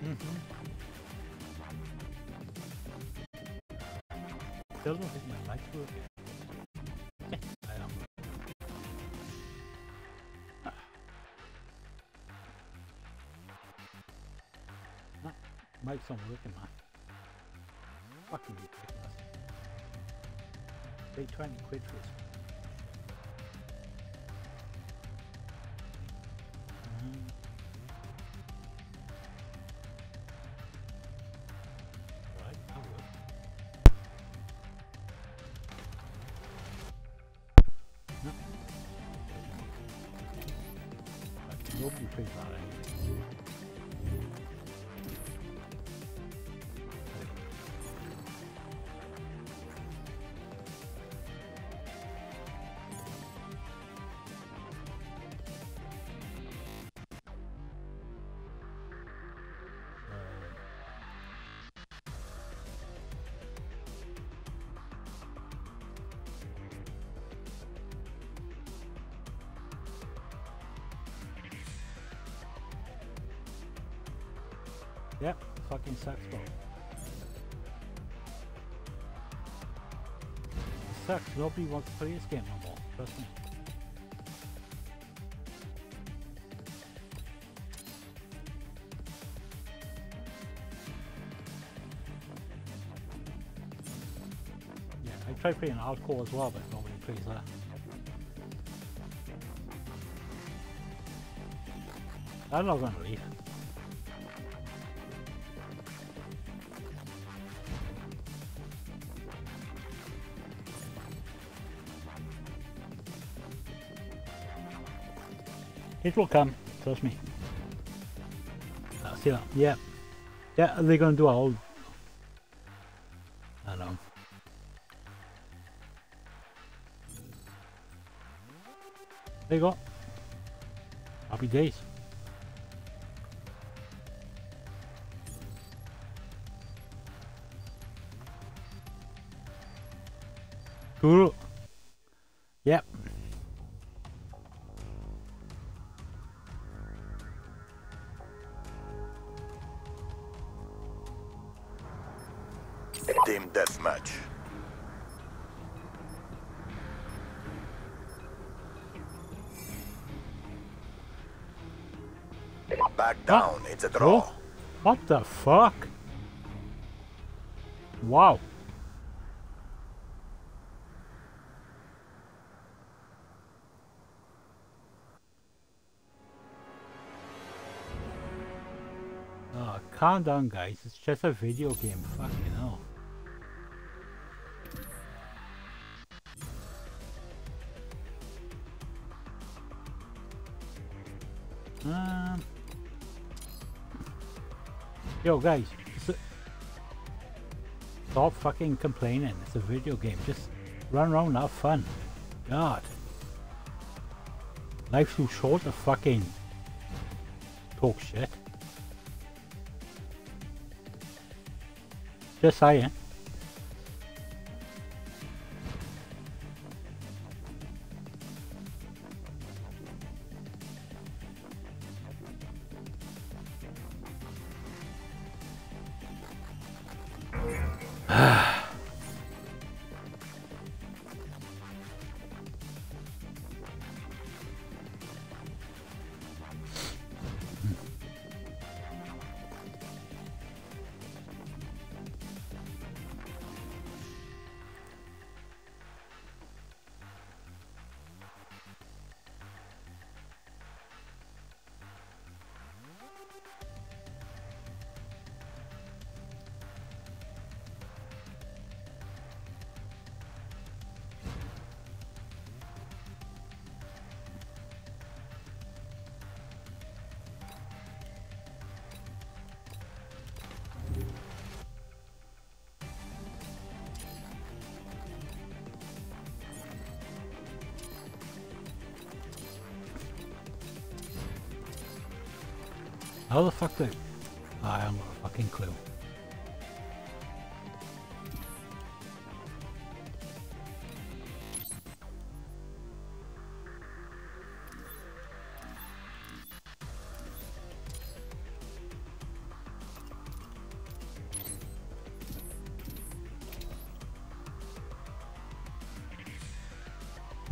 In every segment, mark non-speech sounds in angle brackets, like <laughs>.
Don't think my working. Yes, I am. Ah, Mike's not working, man. Fucking ridiculous. Trying to quit for this. Yep, fucking sucks, bro. It sucks. Nobody wants to play this game no more. Trust me. Yeah, I tried playing hardcore as well, but nobody plays that. I'm not to leave. It will come, trust me. Uh, that? Yeah. Yeah, they're gonna do a whole... I don't know. There you go. Happy days. Cool. The fuck? Wow. Oh, calm down, guys. It's just a video game. Fucking guys. a- Stop fucking complaining. It's a video game. Just run around have fun. God. Life's too short to fucking talk shit. Just saying.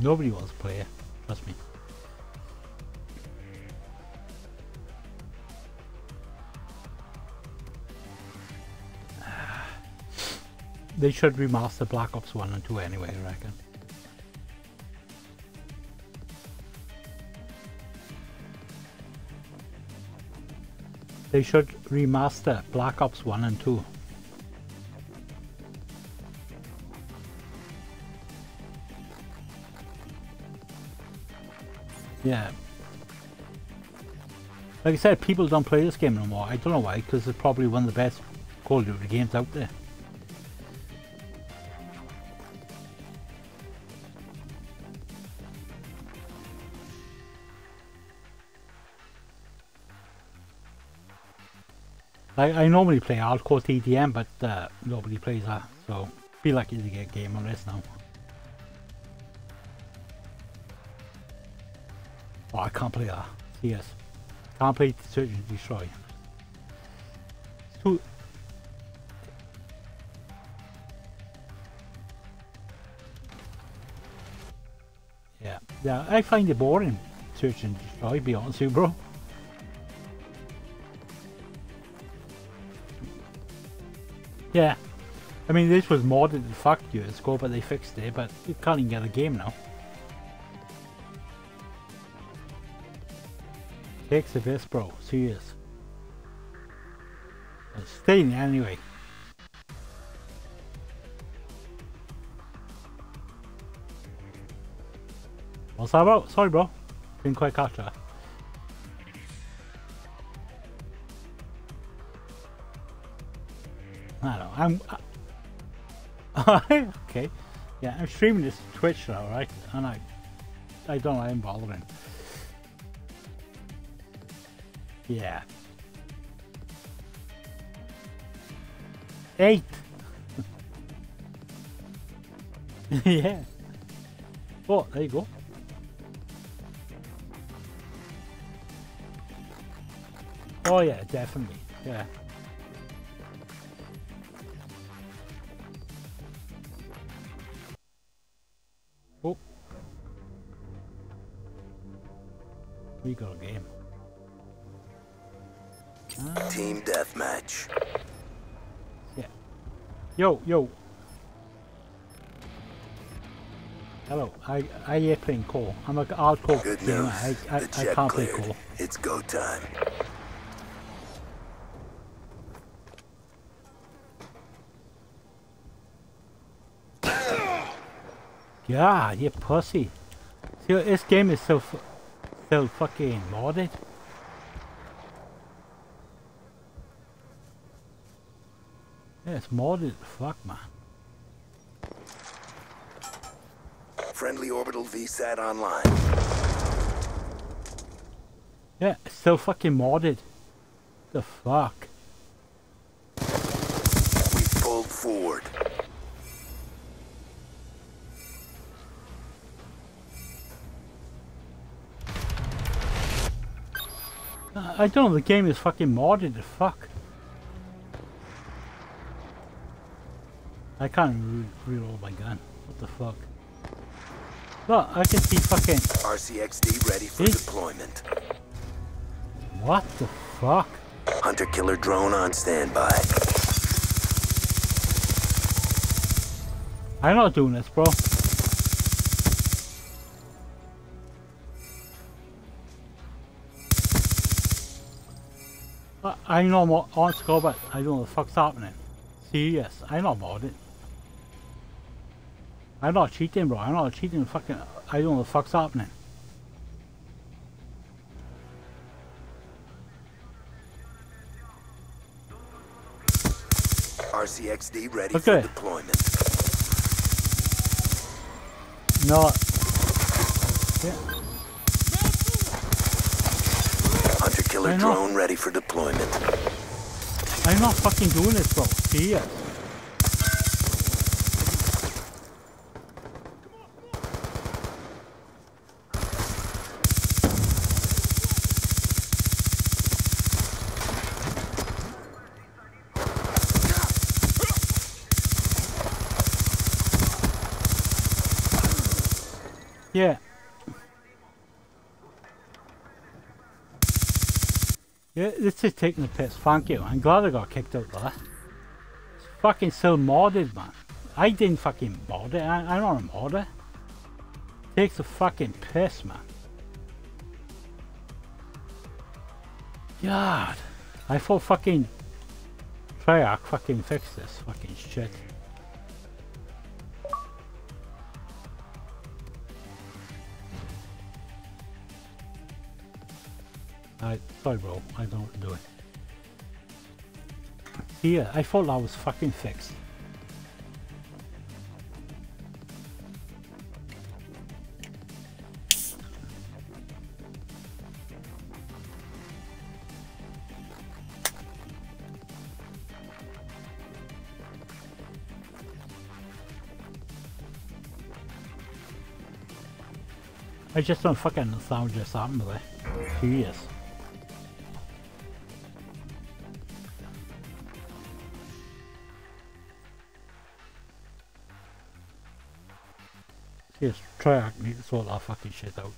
Nobody wants to play it. Trust me. <sighs> They should remaster Black Ops 1 and 2 anyway, I reckon. They should remaster Black Ops 1 and 2. Yeah. Like I said, people don't play this game anymore. I don't know why, because it's probably one of the best Call of Duty games out there. I, I normally play hardcore TDM, but uh, nobody plays that, so be lucky to get a game on this now. I can't play that. Yes. Can't play Search and Destroy. It's. Yeah, yeah, I find it boring, Search and Destroy, be honest with you, bro. Yeah. I mean, this was modded fuck years ago, but they fixed it, but you can't even get a game now. Takes a piss, bro. Serious. It's staying anyway. What's that about? Sorry, bro. Didn't quite catch that. I don't know. I'm. I, <laughs> okay. Yeah, I'm streaming this Twitch now, right? And I, I don't know. I'm bothering. Yeah. Eight. <laughs> yeah. Oh, there you go. Oh yeah, definitely. Yeah. Yo, yo. Hello, I I ain't playing Call. I'm a hardcore Good gamer. news. I I, the I can't play. Call. It's go time. Yeah, you pussy. See, this game is so f so fucking modded. It's modded. Fuck, man. Friendly orbital VSAT online. Yeah, it's so fucking modded. The fuck. We pulled forward. I don't know, the game is fucking modded. The fuck. I can't re reload my gun. What the fuck? Look, I can see fucking. RCXD ready for deployment. What the fuck? Hunter killer drone on standby. I'm not doing this, bro. I, know more on score, but I don't know what the fuck's happening. Serious, I know about it. I'm not cheating, bro. I'm not cheating. Fucking, I don't know what the fuck's happening. RCXD ready Okay. for deployment. No. Yeah. Hunter killer drone ready for deployment. I'm not fucking doing this, bro. Serious. Yeah. This is taking the piss. Thank you. I'm glad I got kicked out there. It's fucking still modded, man. I didn't fucking mod it. I, I'm not a modder. Takes the fucking piss, man. God. I thought fucking Treyarch fucking fix this fucking shit. I sorry bro, I don't do it. Here, I thought I was fucking fixed. I just don't fucking understand just happened there. Serious. Yes, try need to sort that fucking shit out.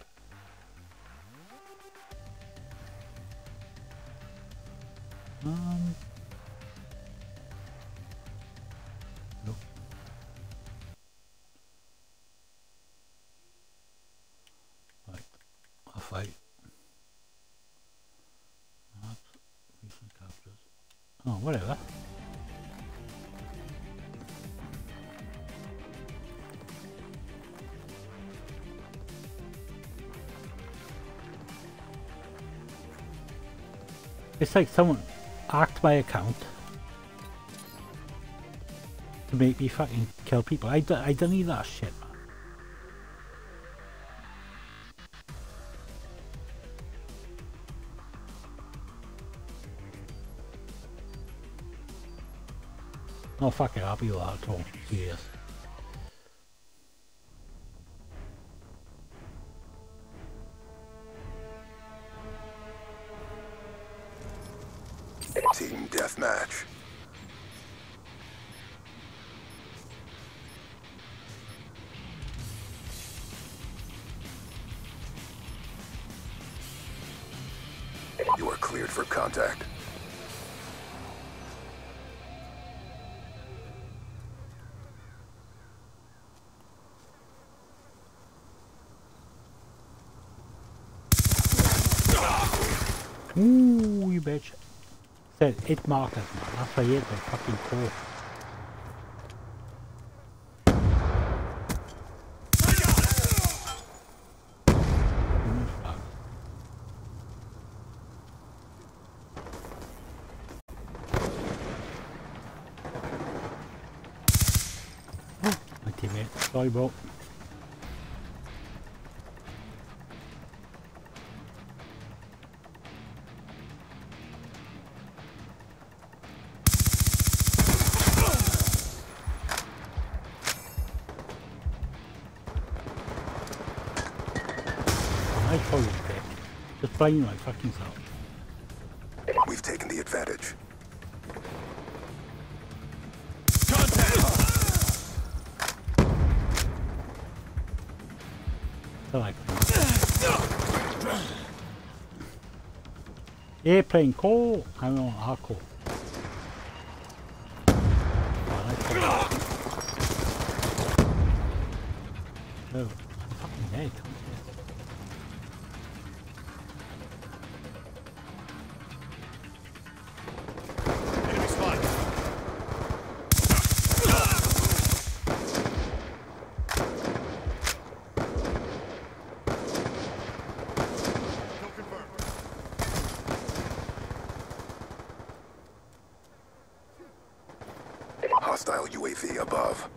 Um. It's like someone hacked my account to make me fucking kill people. I, don't need that shit. No, fuck it, I'll be that at all. Serious. It markers, man. That's why it the fucking core. Mm, fuck. Oh, my teammate. Sorry, bro. My fucking self. We've taken the advantage. Like Airplane call. I'm on hardcore. Oh, that's cool. Oh, I'm fucking dead. Hostile UAV above.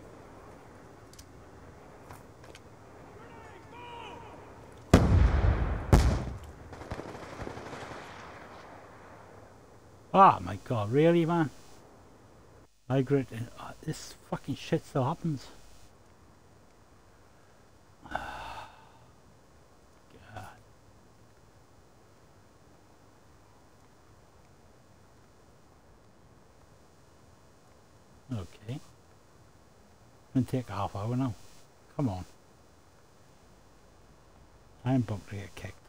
Oh my god, really, man? Migrate. Uh, this fucking shit still happens. take half hour now. Come on. I'm booked to get kicked.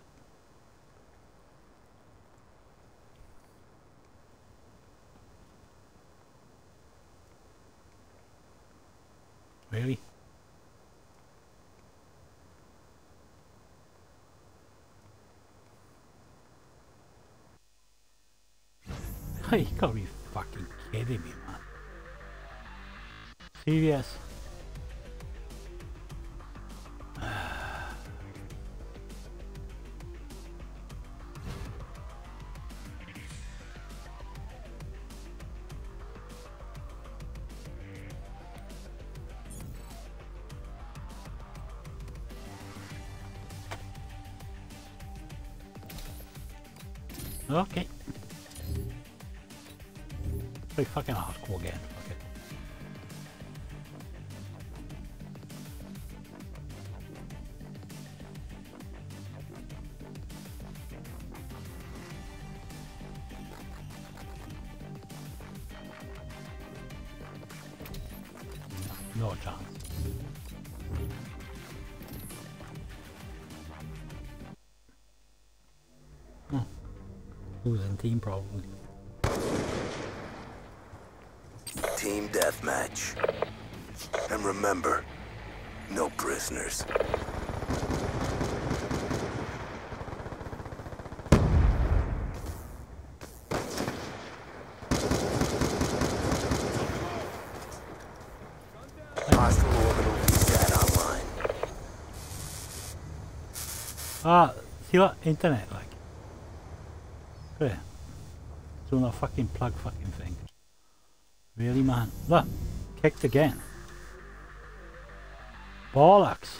Team probably. Team deathmatch. And remember, no prisoners. Hostile orbital VSAT online. Ah, what? Internet, like. There. Doing a fucking plug fucking thing. Really, man? Look, kicked again. Bollocks.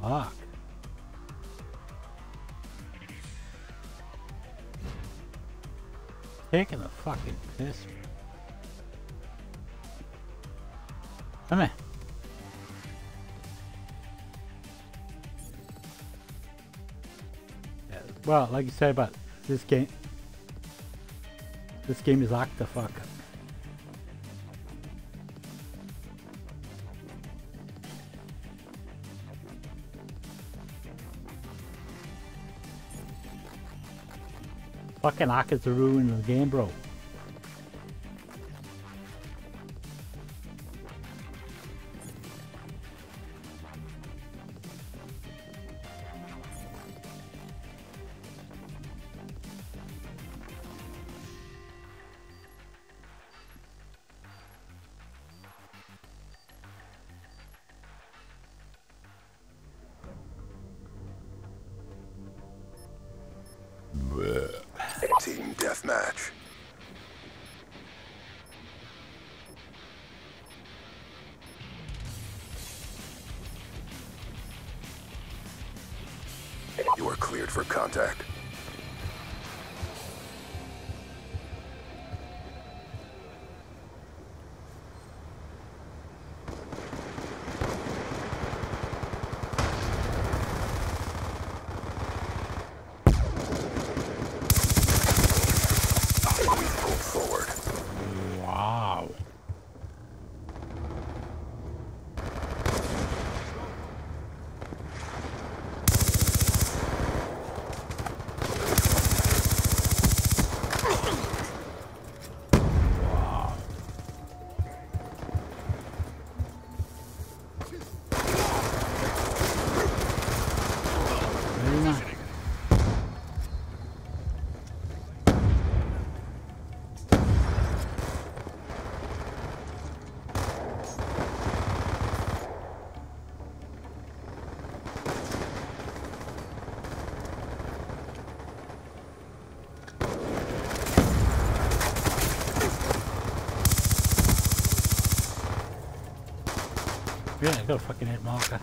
Fuck. Taking a fucking piss. Come here. Well, like you said about this game, this game is act the fuck. Fucking act is the ruin of the game, bro. Got a fucking hit marker.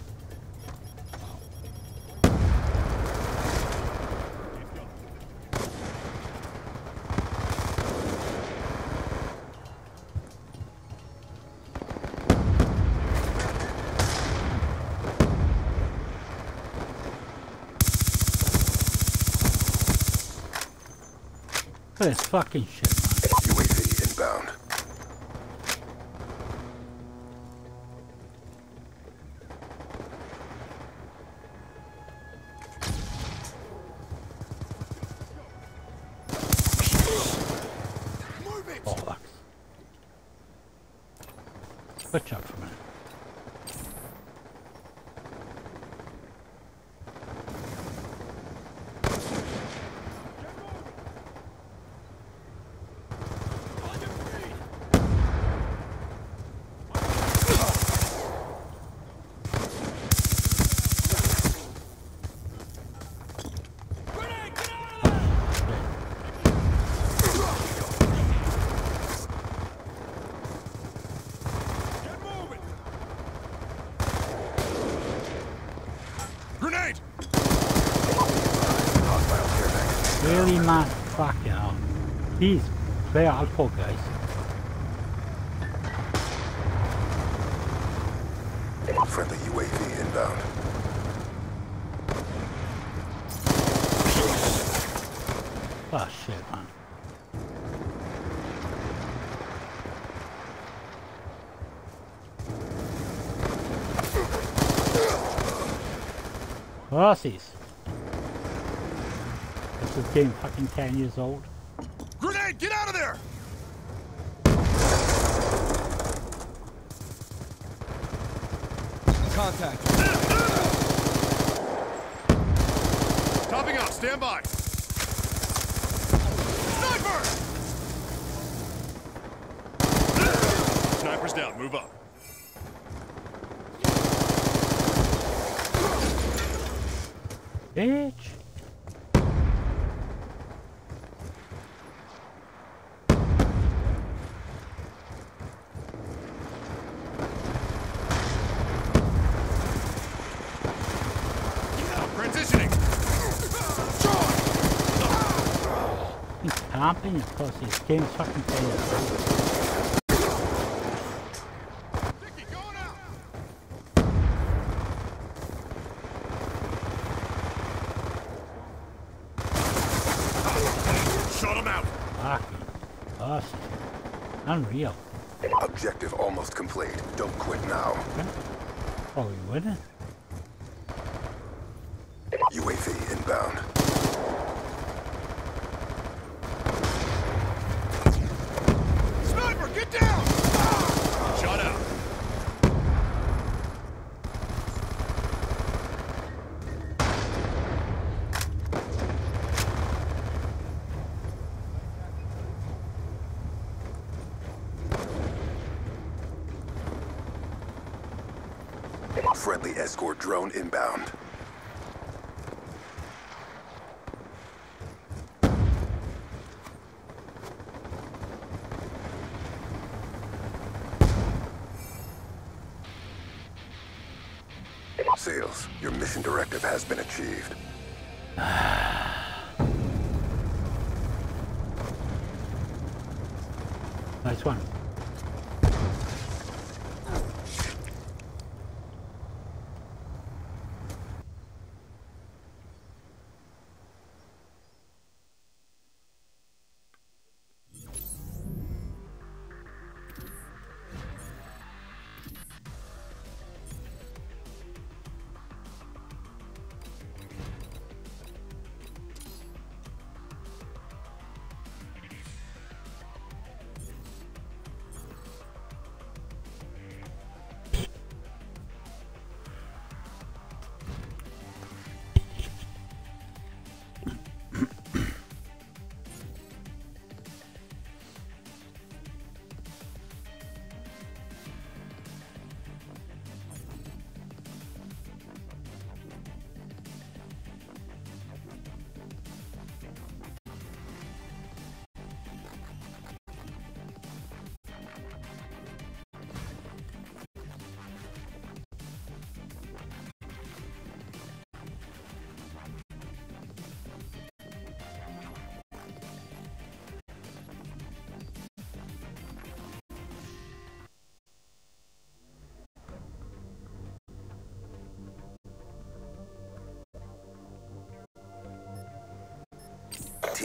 This fucking shit, man. UAV inbound. switch up for a minute. Grenade! Hostile care package. Really, man? Fucking hell. Please, play hardcore, guys. Friendly UAV inbound. Oh shit, man. Horses. This is game fucking 10 years old. Grenade! Get out of there! Contact. Topping out. Stand by. Sniper! Sniper's down. Move up. Bitch! Transitioning. He's camping, of course, this game's fucking 10 years old. Dicky, going out. Shut him out. Fucking awesome. Unreal. Objective almost complete. Don't quit now. Oh, we winning? UAV inbound. Sniper, get down! Shut out. Friendly escort drone inbound.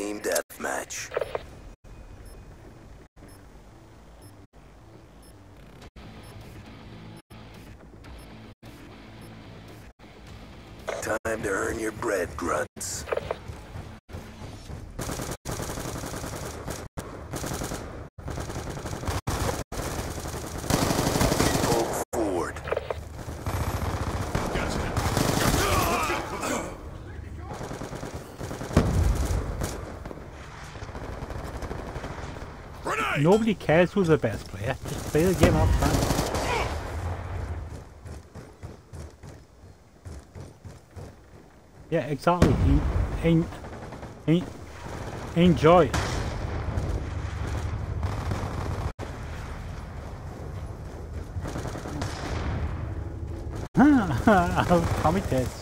Team deathmatch. Time to earn your bread, grunts. Nobody cares who's the best player. Just play the game up front. Yeah, exactly. En- en- en- enjoy. Tommy tits. Smoked.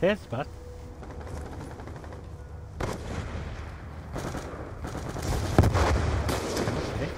Tits, but okay.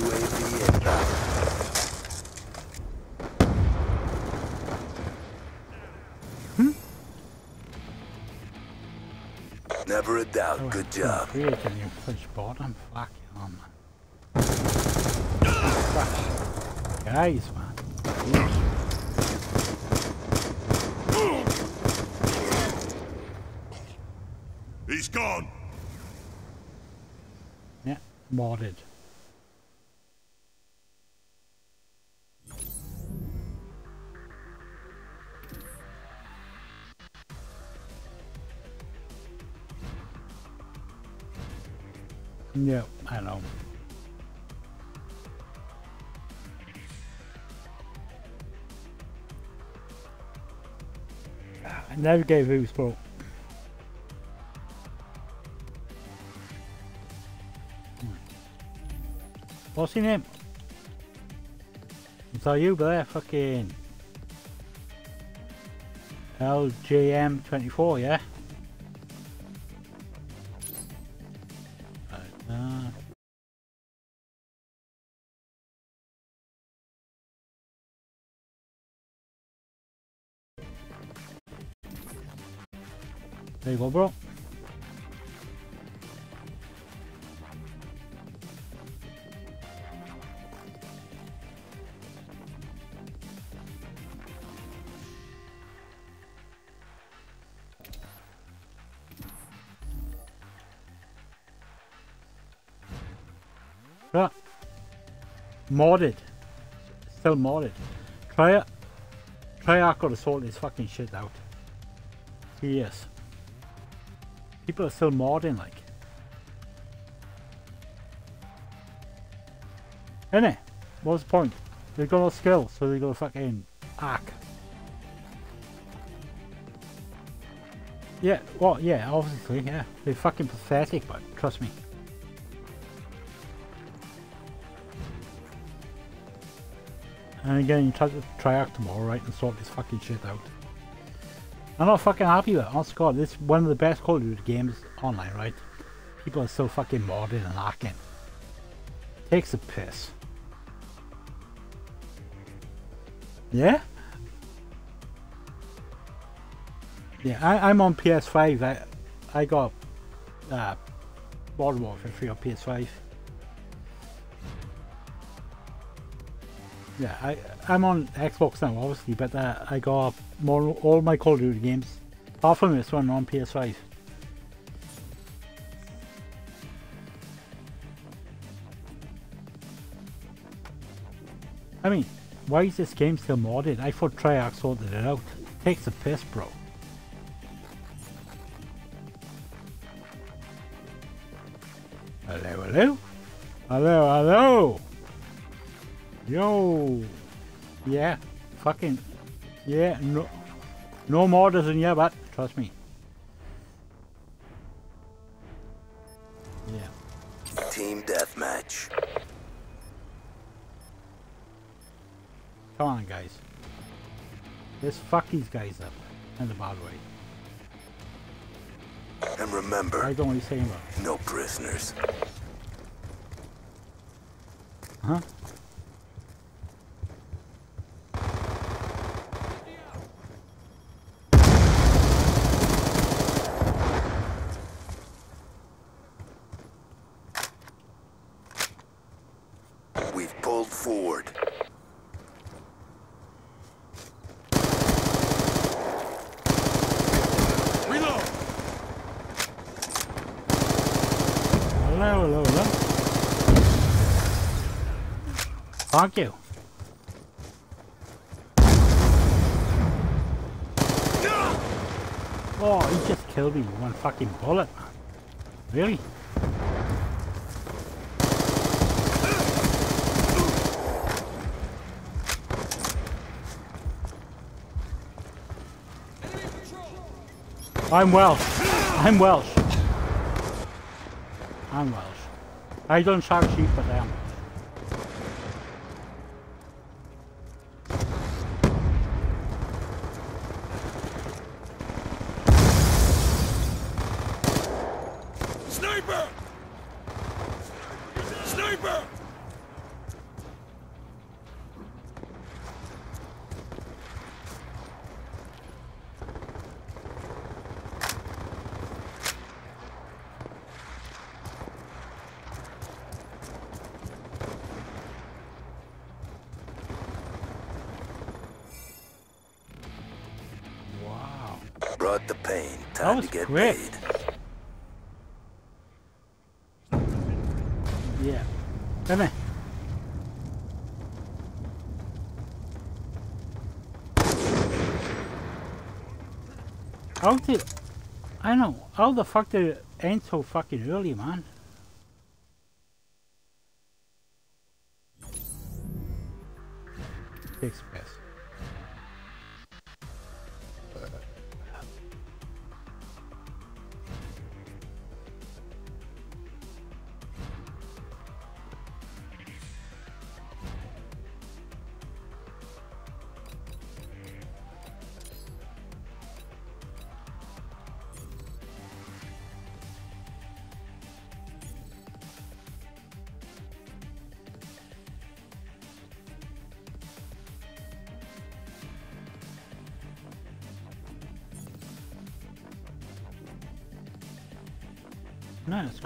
UAV inbound. Never a doubt. Good oh, job. Create a new push bottom. Fuck you, man. Fuck. Guys, man. Jeez. He's gone. Yeah, modded. Yeah, I know. I never gave who's pro. What's your name? So you there? Fucking LJM24, yeah? Go, bro. Modded. Still modded. Try it. Treyarch got to sort this fucking shit out. Yes. People are still modding like. Innit? What's the point? They've got no skills, so they go fucking hack. Yeah, well, yeah, obviously, yeah. They're fucking pathetic, but trust me. And again, try to try out tomorrow, right, and sort this fucking shit out. I'm not fucking happy with it. Honest God, this is one of the best Call of Duty games online, right? People are so fucking modding and hacking. Takes a piss. Yeah? Yeah, I, I'm on PS5. I I got uh, Modern Warfare 3 on PS5. Yeah, I I'm on Xbox now, obviously, but uh, I got more all my Call of Duty games, apart from this one, on PS5. I mean, why is this game still modded? I thought Treyarch sorted it out. Takes a piss, bro. Hello, hello? Hello, hello! Yo! Yeah, fucking, yeah, no, no mortars in your butt, trust me. Yeah. Team deathmatch. Come on, guys. Let's fuck these guys up in the bad way. And remember, I don't want to say about. no prisoners. Huh? We've pulled forward. Reload! Hello, hello, hello. Thank you. Oh, he just killed me with one fucking bullet, man. Really? I'm Welsh. I'm Welsh. I'm Welsh. I don't shark sheep, I am Quick. Yeah. Come here. How did... I know. How the fuck did it end so fucking early, man?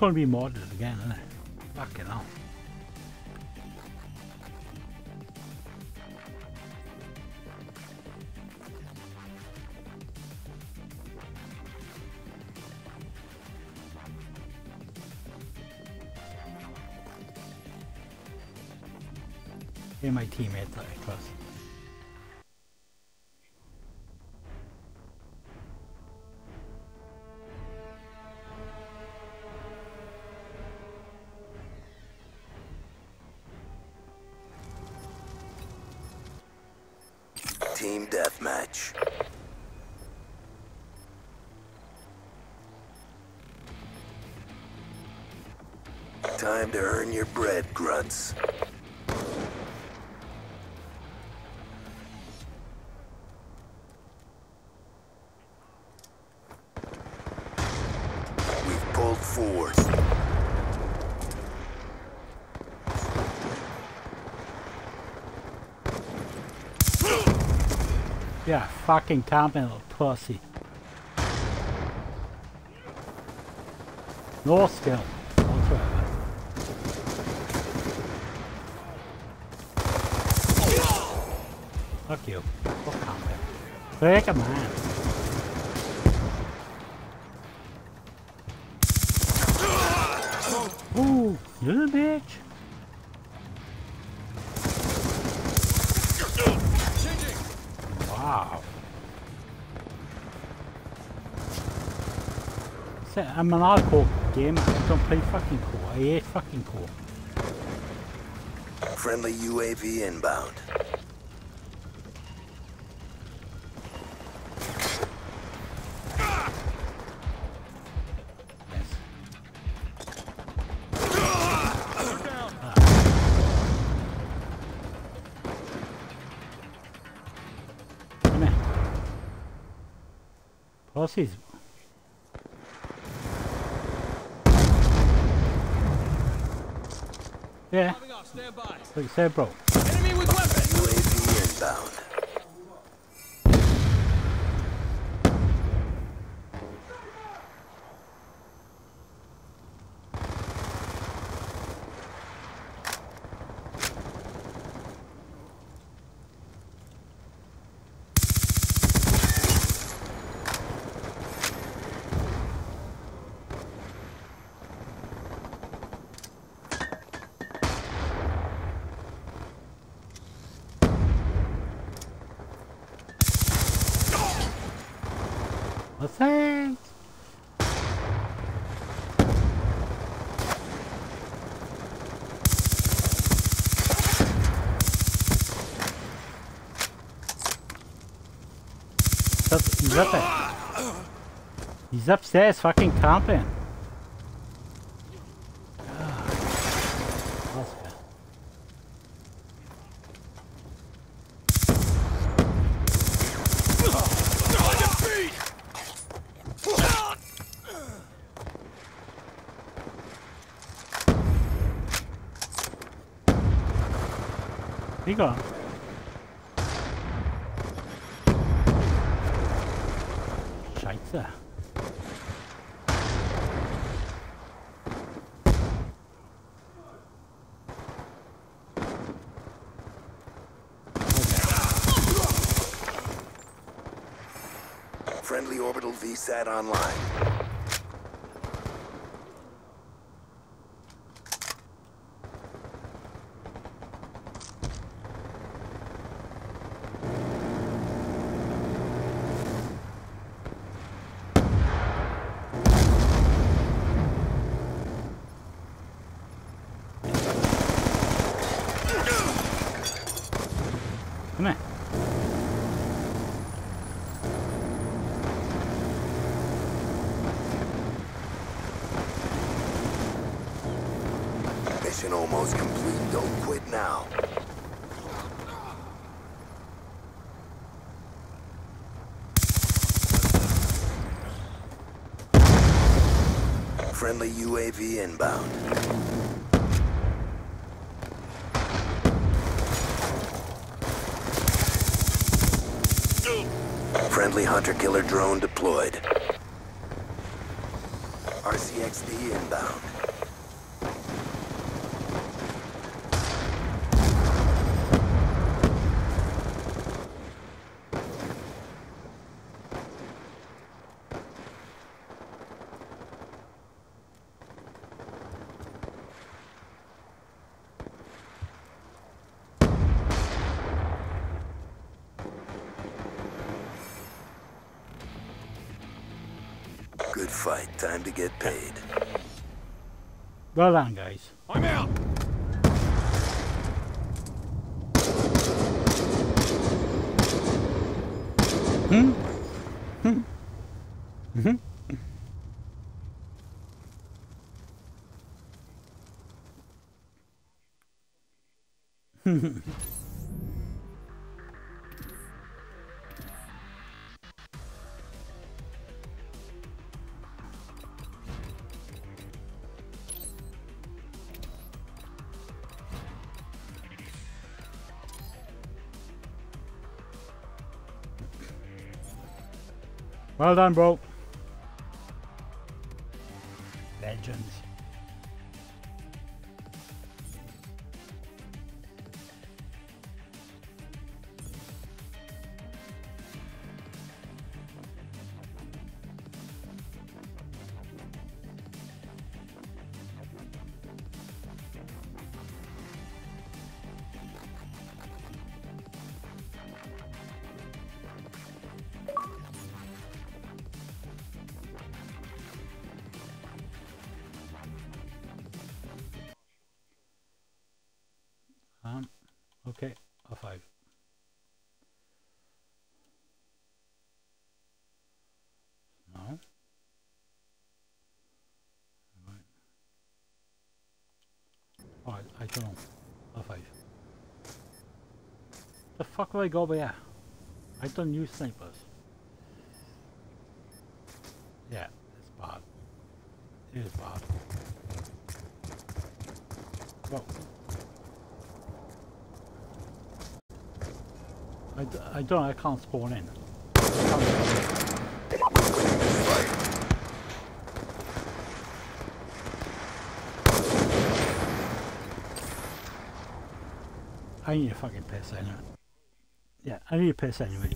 To be modded again, isn't it? Fucking hell. Hey, my teammate I trust. Bread, grunts. We've pulled forward. Yeah, fucking camping little pussy. No skill Fuck you. Fuck camping. Break a man. Ooh, you little bitch. Wow. See, I'm an hardcore gamer. I don't play fucking cool. I hate fucking cool. Friendly UAV inbound. What's? Yeah, stand by. like you said, bro. Enemy with weapons! UAV inbound. Well, thanks. Up, he's up there. He's upstairs fucking camping. Ah, that's good. On your feet! He gone. Scheiße. Friendly orbital VSAT online. Come here. Mission almost complete. Don't quit now. Friendly UAV inbound. Friendly hunter-killer drone deployed. RCXD inbound. Good fight. Time to get paid. Well done, guys. I'm out! Hmm? Hmm? Hmm? <laughs> Well done, bro. Do I go over here? I don't use snipers. Yeah, it's bad. It is bad. Well, I, d- I don't. I can't spawn in. I need a fucking piss anyway. Yeah, I need a piss anyway.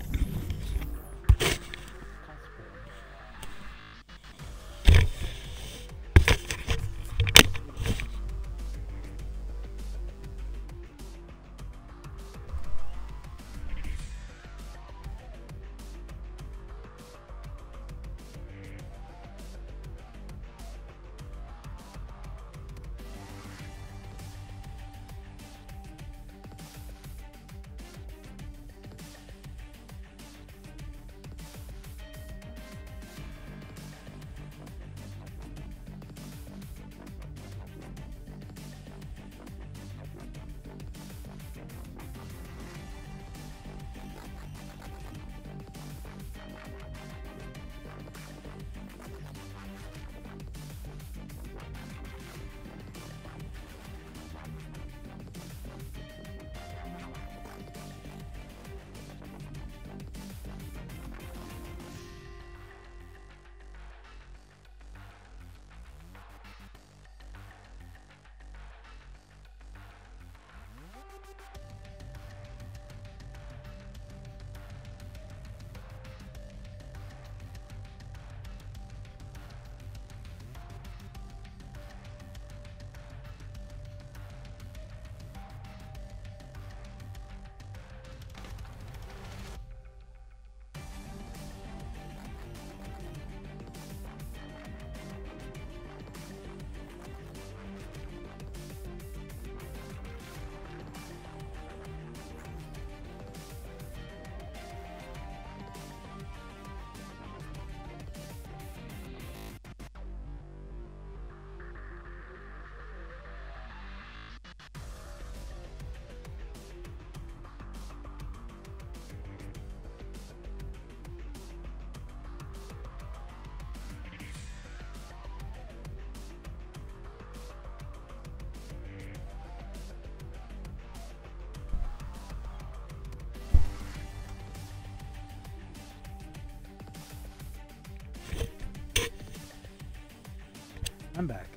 I'm back.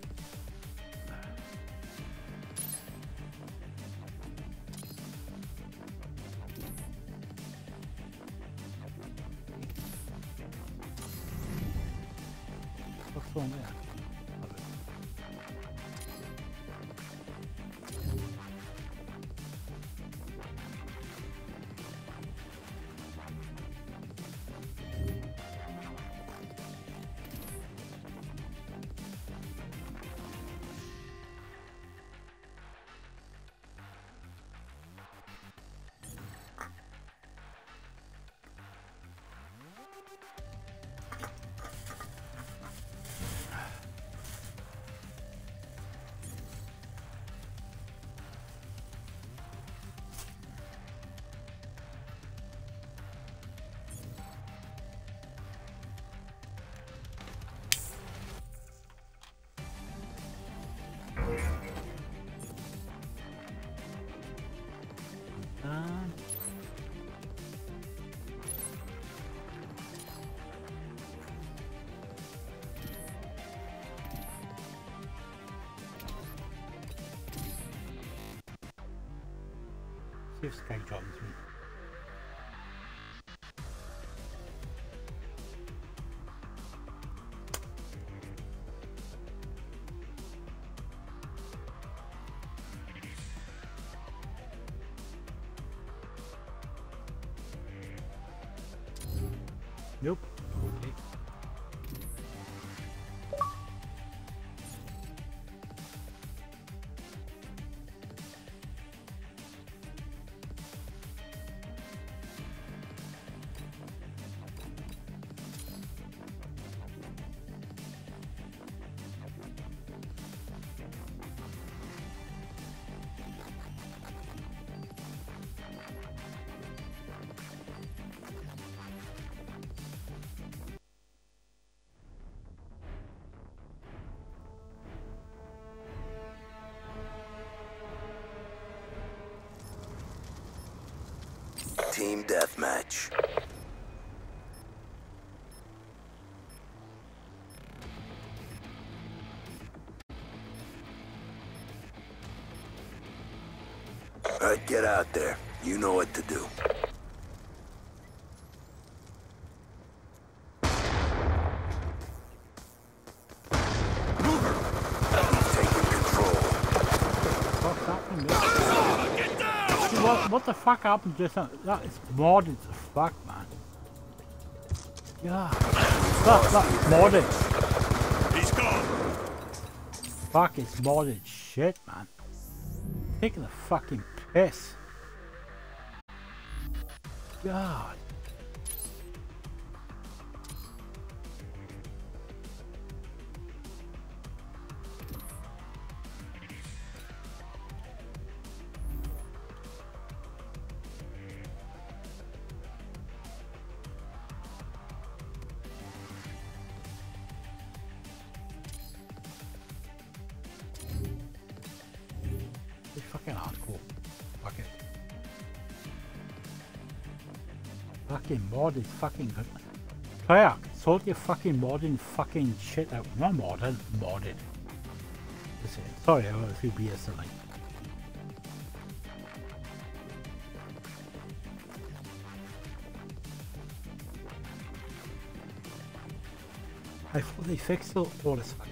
If Sky joins me. Team deathmatch. Alright, get out there. You know what to do. Taking control. What's happened there? See, What, what the fuck happened just now? That is modded as fuck, man. Yeah. That, that's modded. He's gone. Fuck, it's modded shit, man. Taking the fucking piss. God. Mod is fucking good. Player, sort your fucking modding fucking shit out. Not modded, modded. Sorry, I was a few beers tonight. I thought they fixed all, all this fucking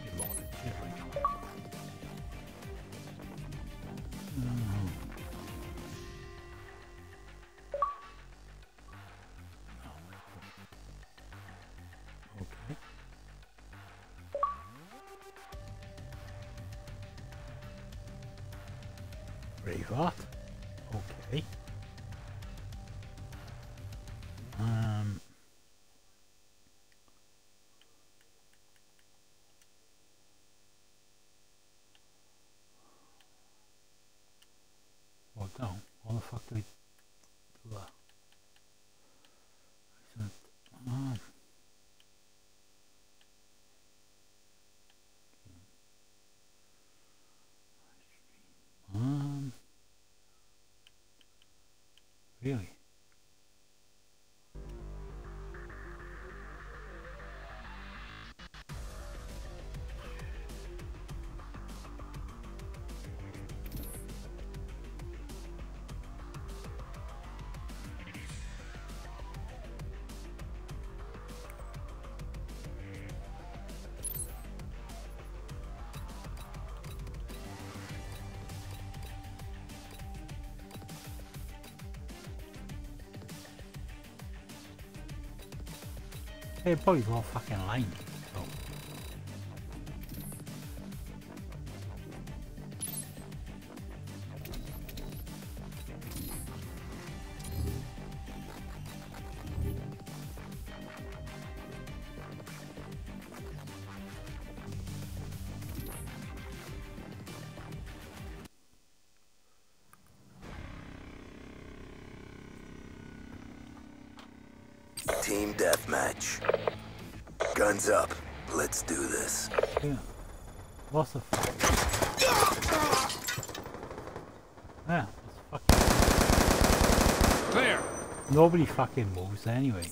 They probably go fucking line. Let's do this. Yeah. What's the fuck? Yeah, it's fucking. Clear. Nobody fucking moves anyway.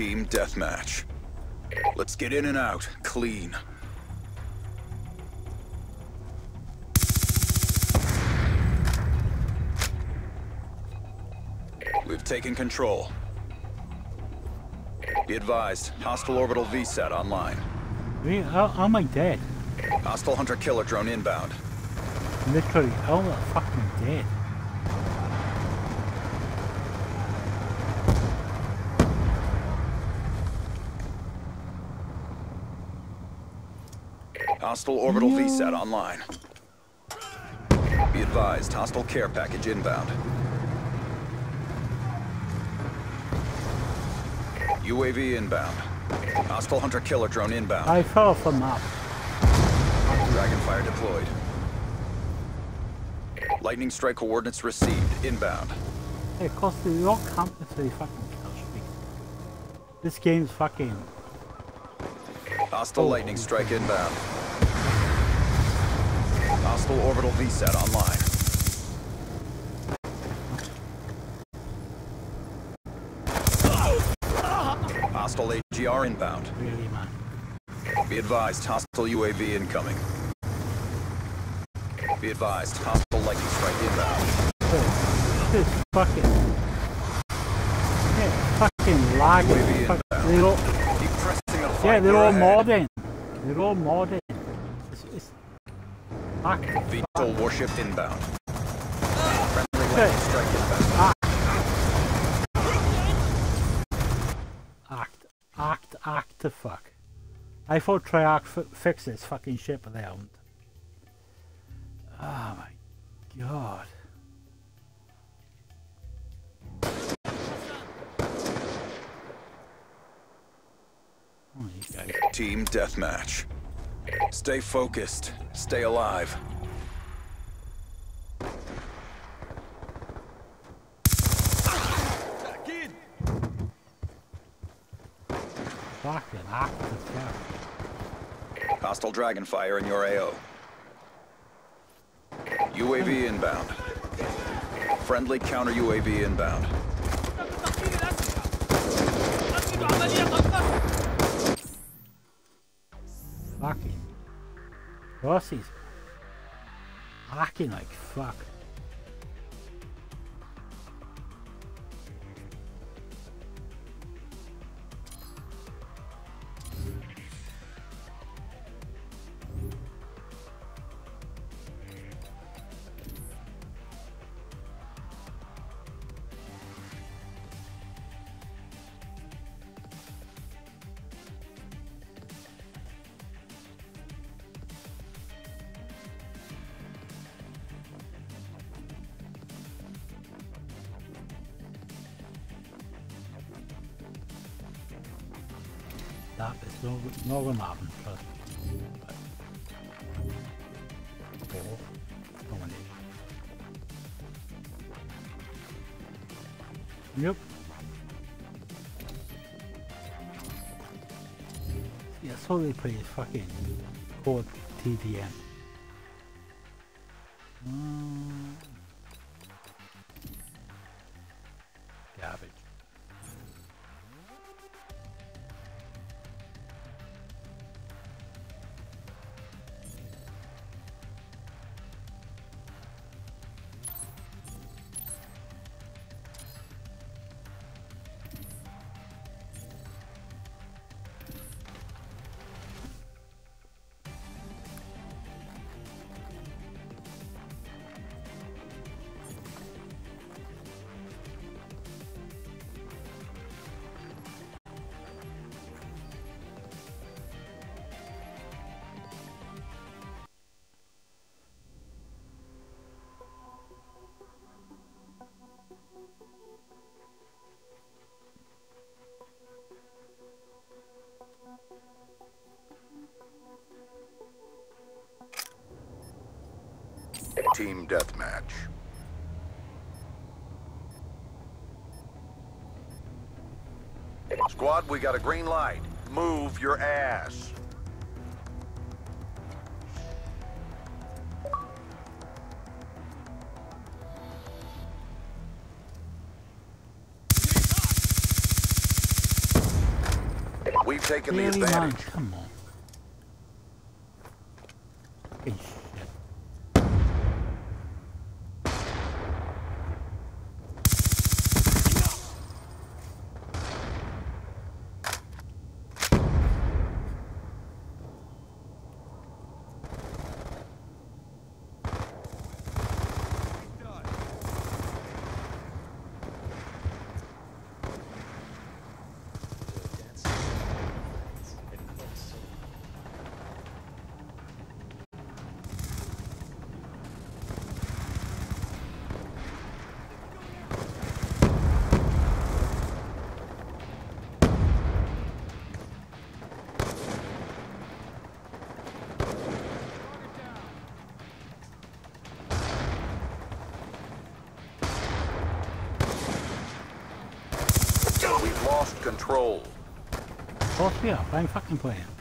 Team deathmatch. Let's get in and out, clean. We've taken control. Be advised, hostile orbital VSAT online. Wait, how, how am I dead? Hostile hunter-killer drone inbound. Literally, how am I fucking dead? Hostile orbital VSAT online. Be advised, hostile care package inbound. UAV inbound. Hostile hunter-killer drone inbound. I fell off the map. Dragonfire deployed. Lightning strike coordinates received. Inbound. Hey, course, they all they fucking kill me. This game's fucking... Hostile oh. lightning strike inbound. Hostile orbital VSAT online. Hostile AGR inbound. Really, man. Be advised, hostile UAV incoming. Be advised, hostile lightning strike inbound. This fucking... Fucking lagging. Fuck, they're all, Keep pressing up. yeah, they're all ahead. modding. They're all modding. It's, it's active. VTOL warship inbound. Friendly Okay. lightning strike inbound. Act, act, act to fuck. I thought Treyarch f- fix this fucking shit, but they haven't. Oh my god. Oh, you guys. Team deathmatch. Stay focused. Stay alive. Fucking act to fuck. Hostile Dragonfire in your AO. UAV inbound. Friendly counter UAV inbound. Rossi's hacking like fuck. So play fucking code TDM. We got a green light. Move your ass. We've taken the advantage. Come on. Fucking shit. We've lost control. Of course we are. I'm fucking playing.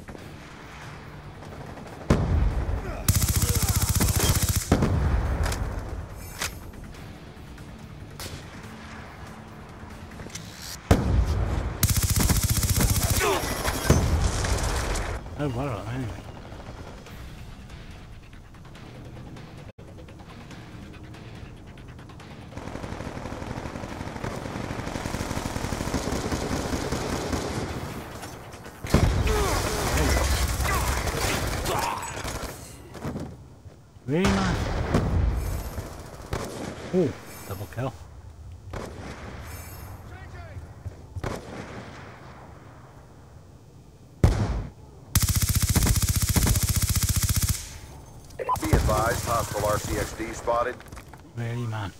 Spotted. Really, man?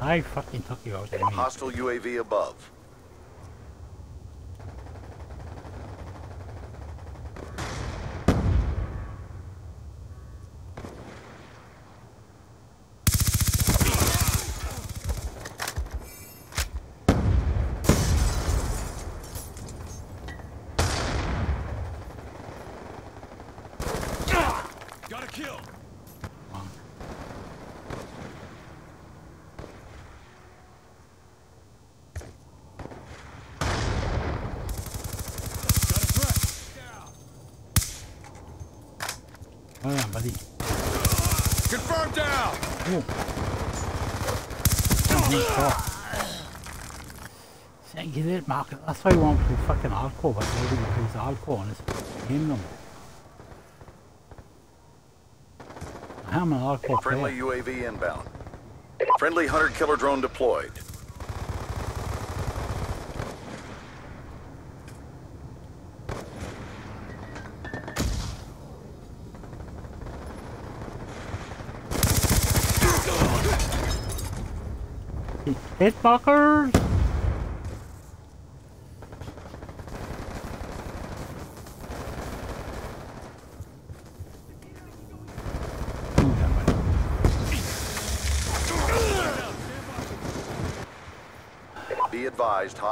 I fucking took you out. Hostile UAV above. Got a kill. Got a threat. Down. Hold on, buddy. Confirmed down. Oh. Oh, neat shot. See, get it, Mark. That's why I want to play fucking hardcore, but nobody plays hardcore on this game number. I'm an hardcore Friendly player. UAV inbound. Friendly hunter-killer drone deployed. Hit fuckers!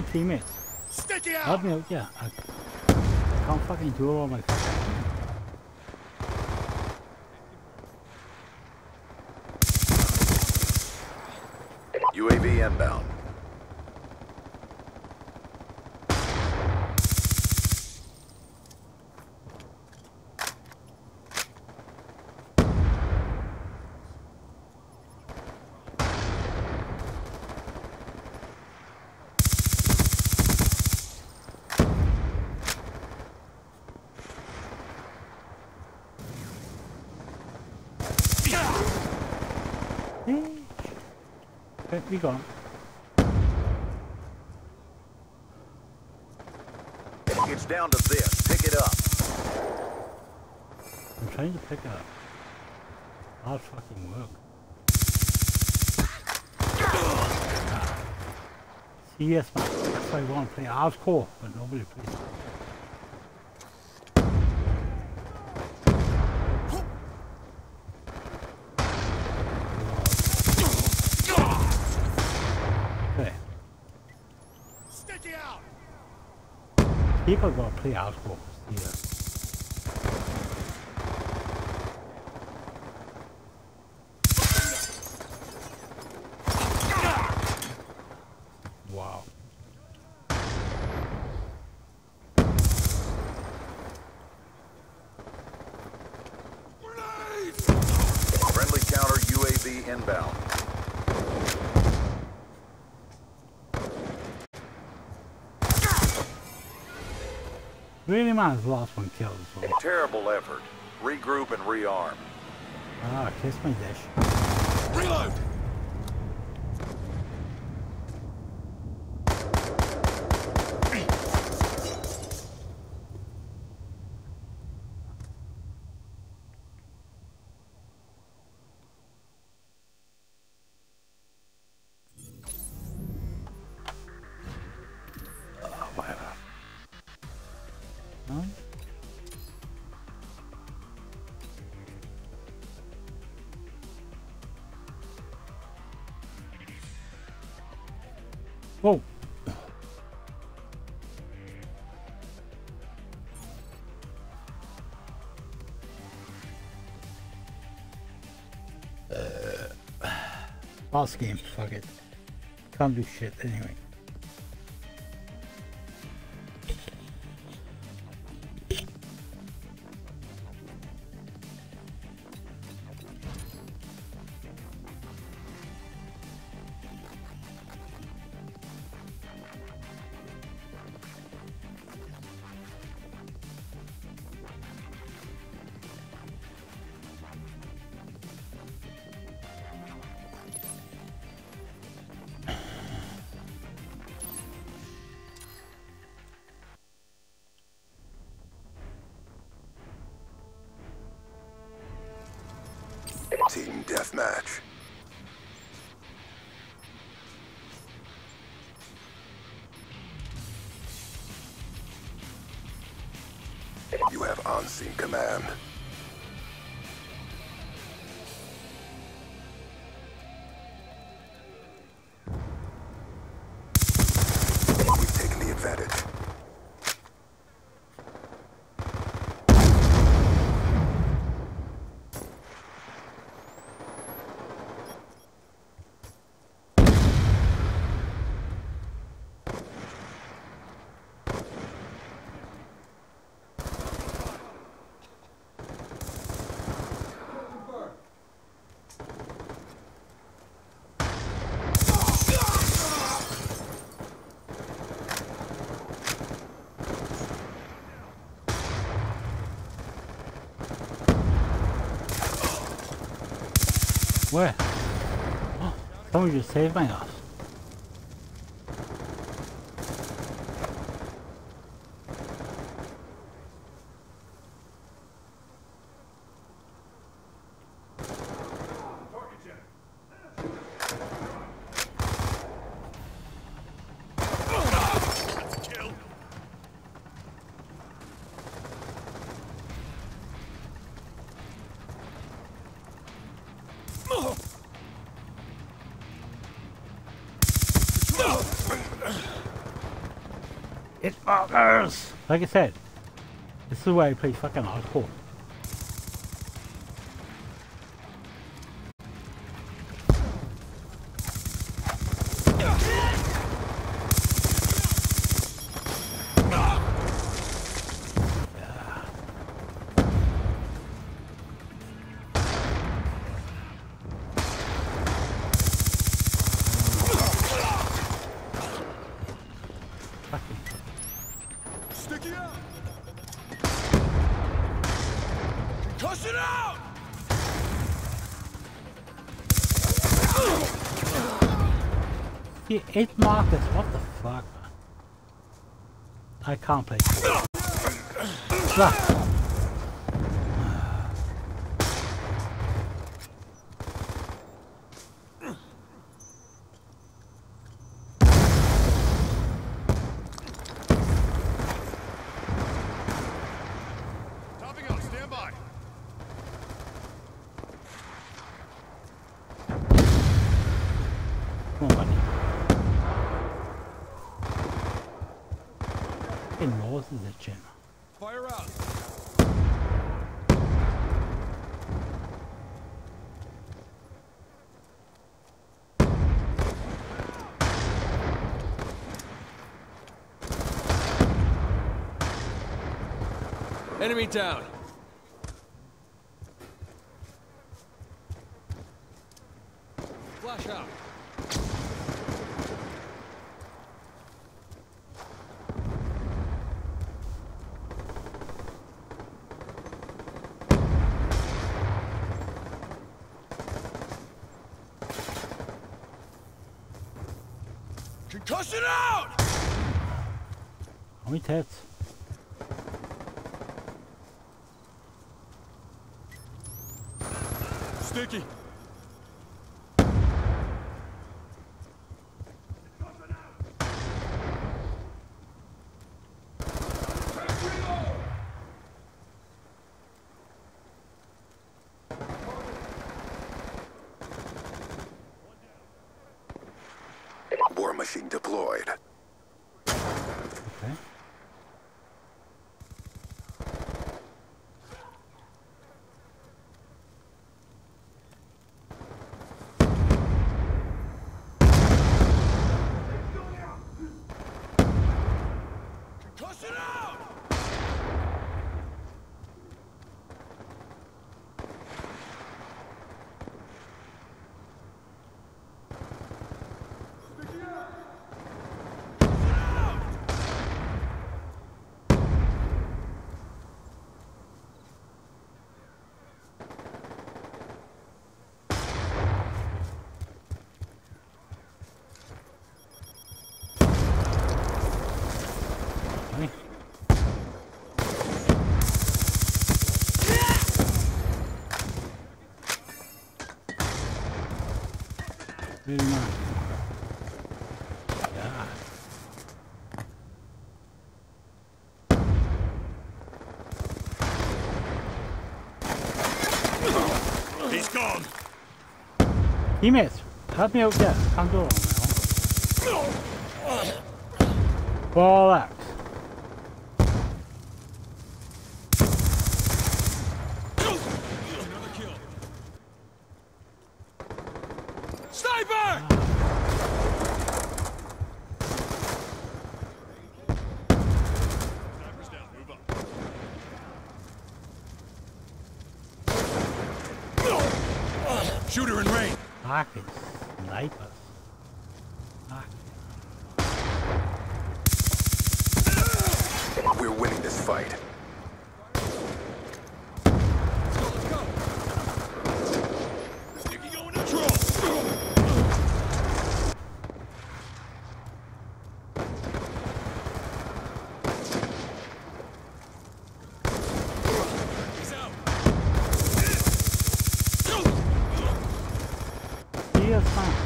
my teammates? Help me out, yeah. I, I can't fucking do all my Okay, we got. It's down to this. Pick it up. I'm trying to pick it up. Hard fucking work. See, yes, man. That's why I want to play hardcore, but nobody plays. Okay, Sticky out! People gotta play hardcore. Yeah. Wow. Grenade! Friendly counter UAV inbound. Really, man, it's the last one killed. Terrible effort. Regroup and rearm. Ah, kiss my dish. Reload! Last game, fuck it. Can't do shit anyway. Deathmatch. Someone just saved my ass. Like I said, this is where I play fucking hardcore. Can't play. Ah. Topping out. Stand by. Come on, buddy. Fucking north is the gym. Fire out. Enemy down. Flash out. Concussion out! How many tits? 敵 help me out there. Can't do it on my own. Bollocks. Another kill. Sniper! Sniper's down. Move up. Shooter in range. Fucking snipers. Fuck. We're winning this fight. Sticky going neutral. He's out. He is fine.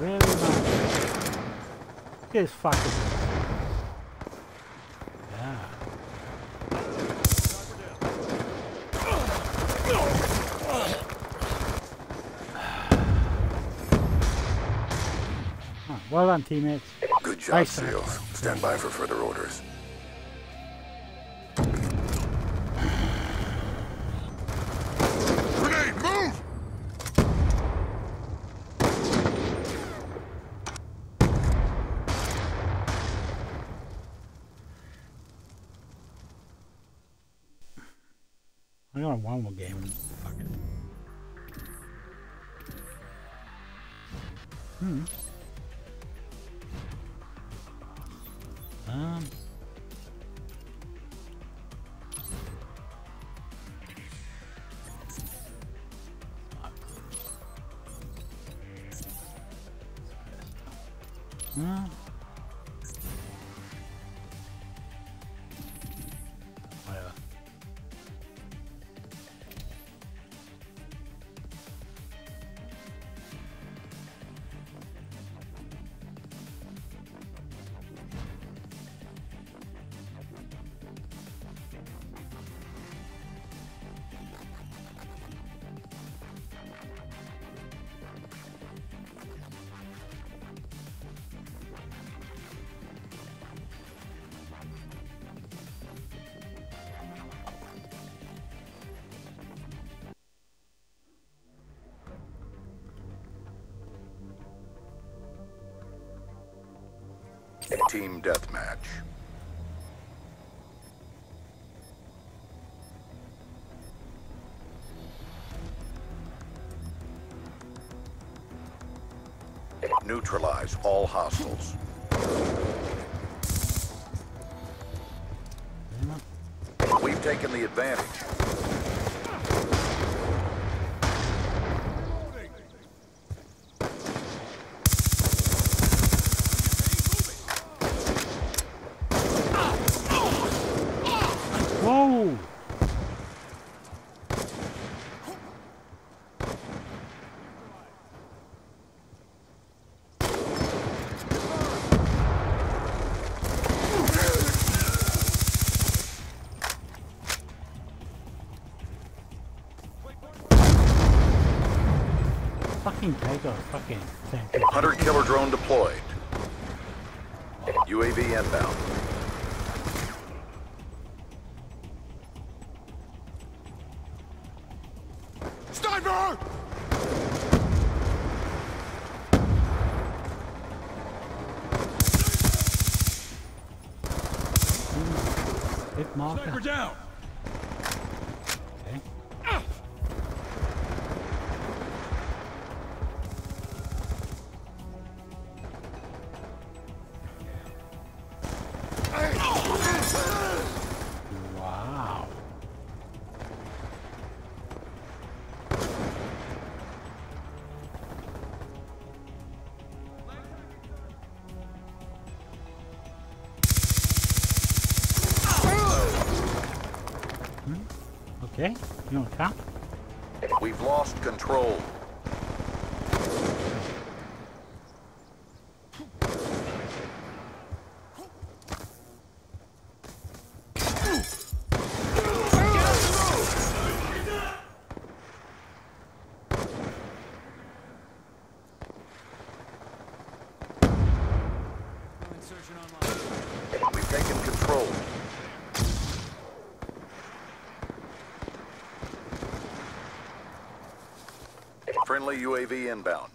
Very nice. This fucking. Yeah. Huh, Well done, teammates. Good job. SEALs. Stand by for further orders. I got one more game. Fuck it. Hmm. Um. Team deathmatch. Neutralize all hostiles. We've taken the advantage. Friendly UAV inbound.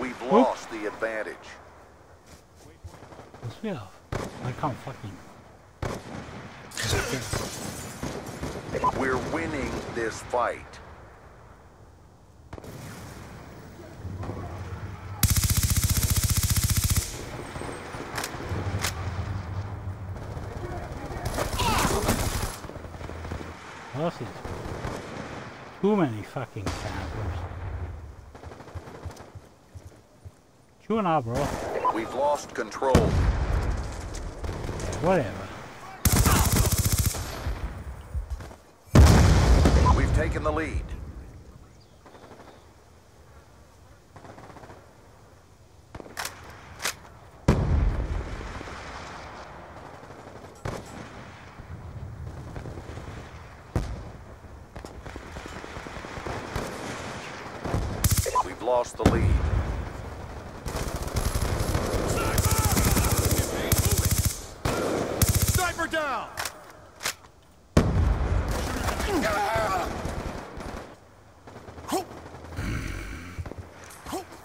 We've lost the advantage. Let's be off. I can't fucking. We're winning this fight. This is too many fucking campers. Chew now, bro. We've lost control. Whatever. We've taken the lead. We've lost the lead. Sniper down!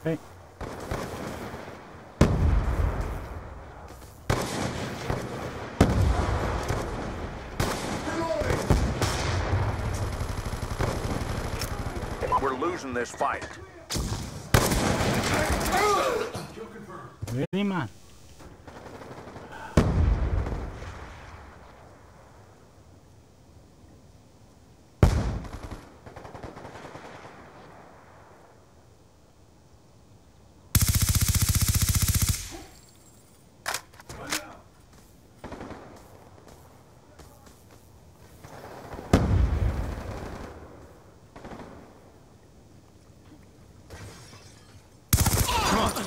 Hey. We're this fight. Really, man?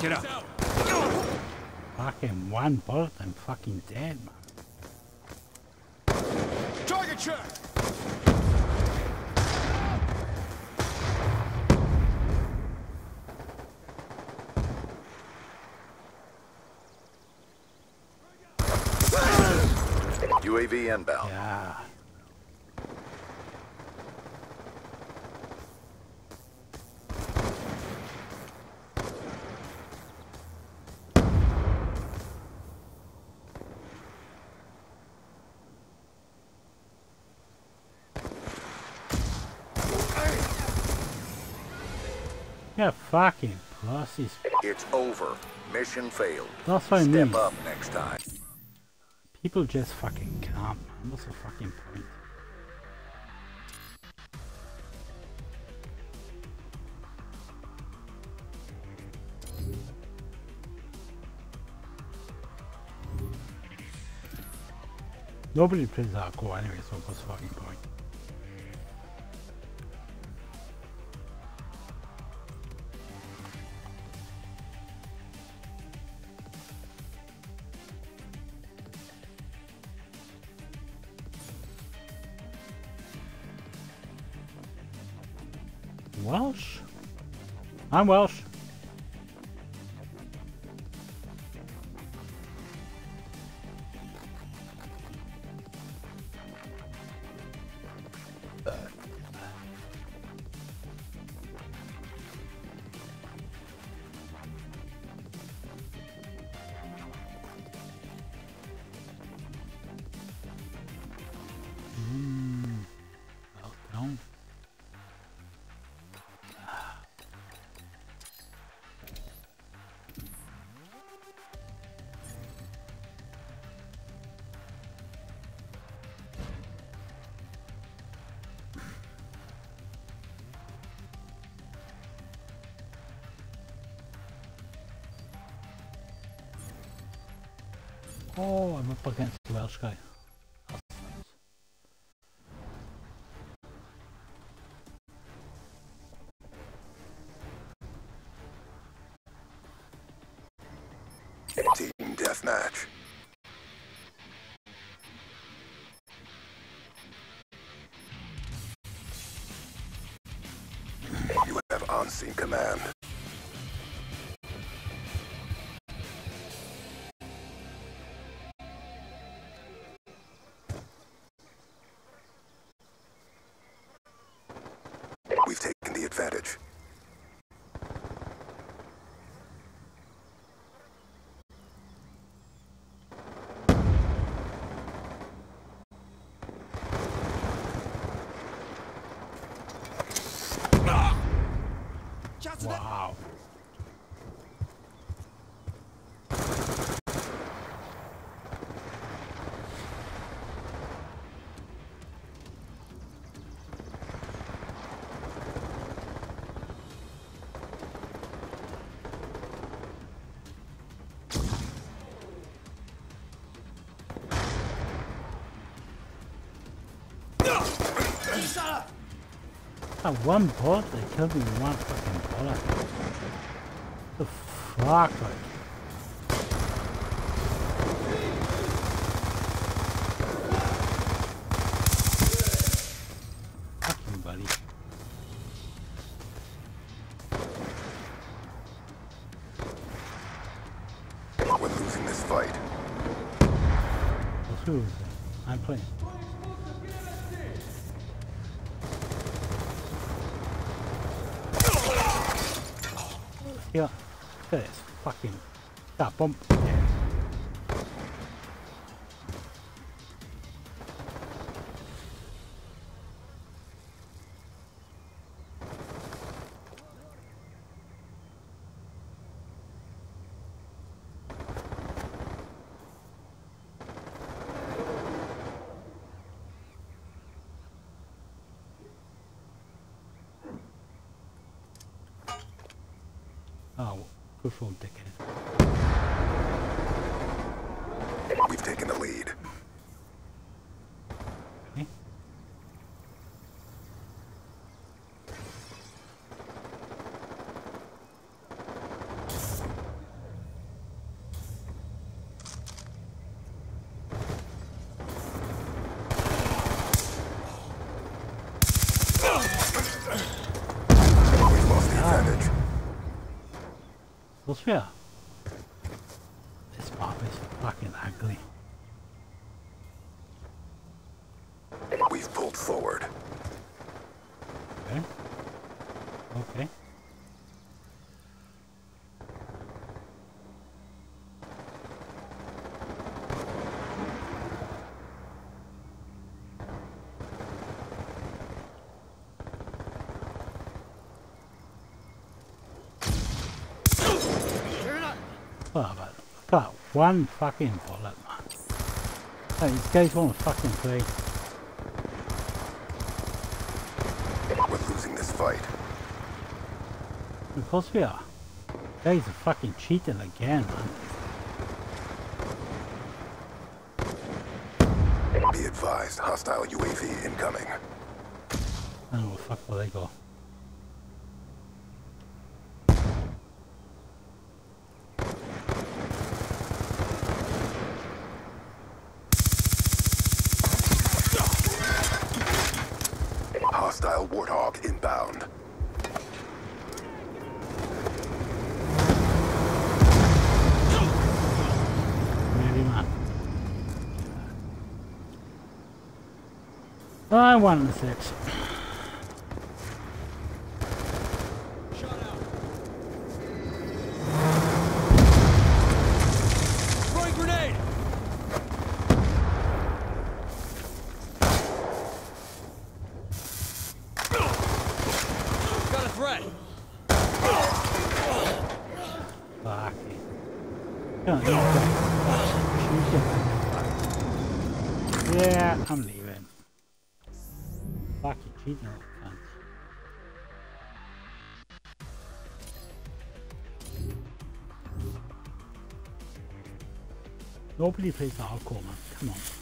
Get up. Fucking one bullet, I'm fucking dead, man. Target check. UAV inbound. Yeah. Yeah, fucking pussies. It's over. Mission failed. That's what I Step mean. up next time. People just fucking come. What's the fucking point? Nobody plays hardcore anyway, so what's the fucking Welsh? I'm Welsh. Up against the Welsh guy. Team deathmatch. You have on-scene command. That one bullet, they killed me one fucking bullet. The fuck, like. Good for dickhead. We've taken the lead. Eh? advantage. What's fair? This map is fucking ugly. We've pulled forward. Okay. Okay. Oh, but got one fucking bullet, man. Hey, these guys want to fucking play. We're losing this fight. Of course we are. Guys are fucking cheating again, man. Be advised, hostile UAV incoming. I don't know where the fuck will they go. Hostile Warthog inbound. Maybe not. I won the six. Plays hardcore, man. Come on.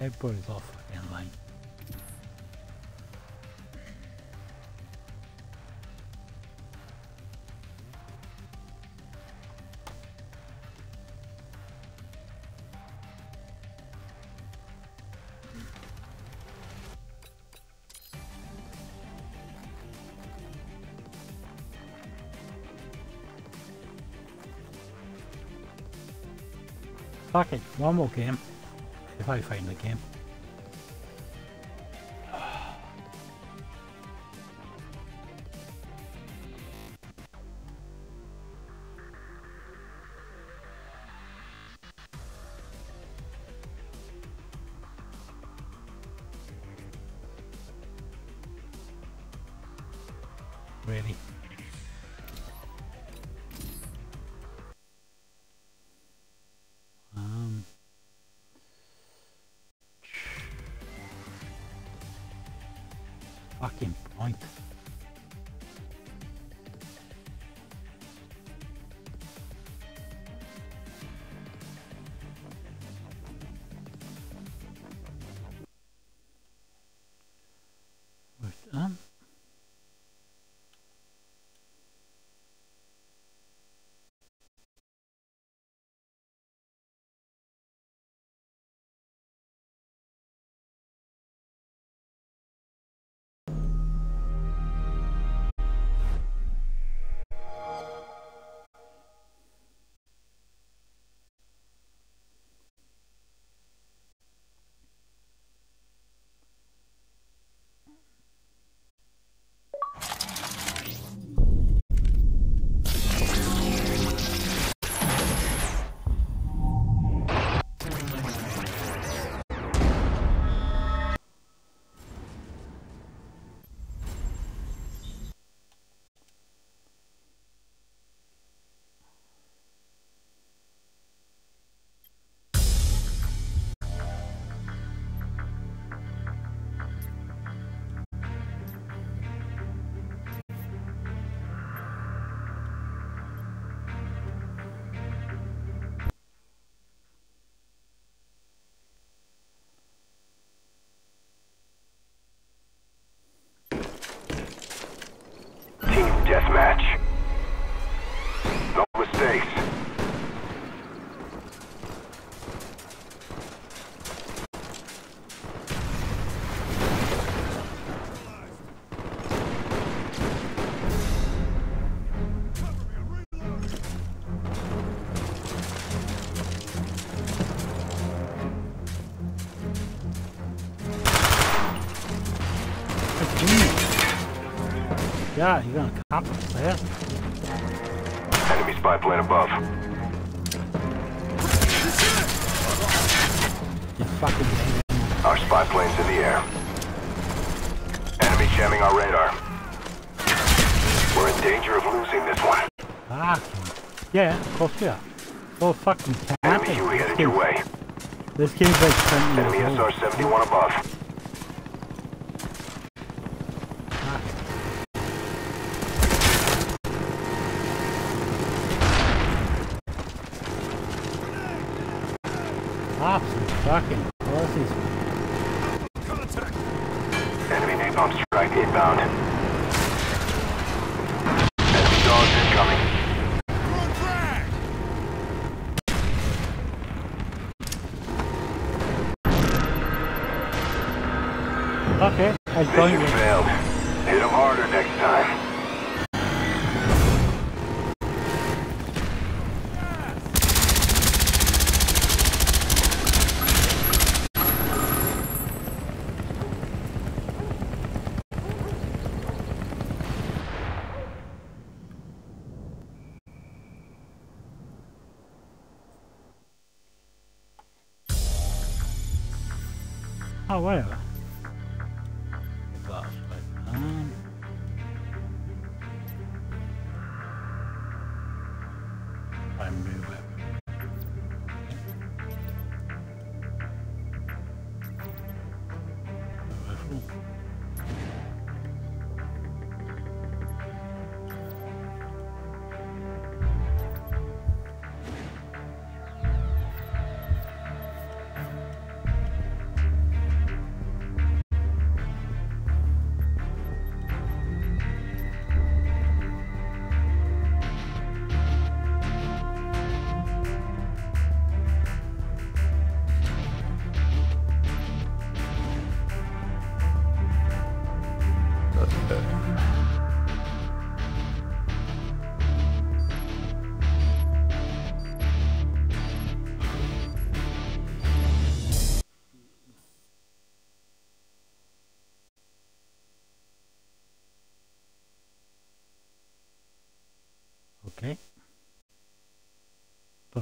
Everybody's off again line. Fuck it, one more game. If I find the game. Fucking Enemy This headed your way. this game's like 20 Enemy years old. SR-71 above. Absolute fucking I Mission failed. Hit 'em harder next time.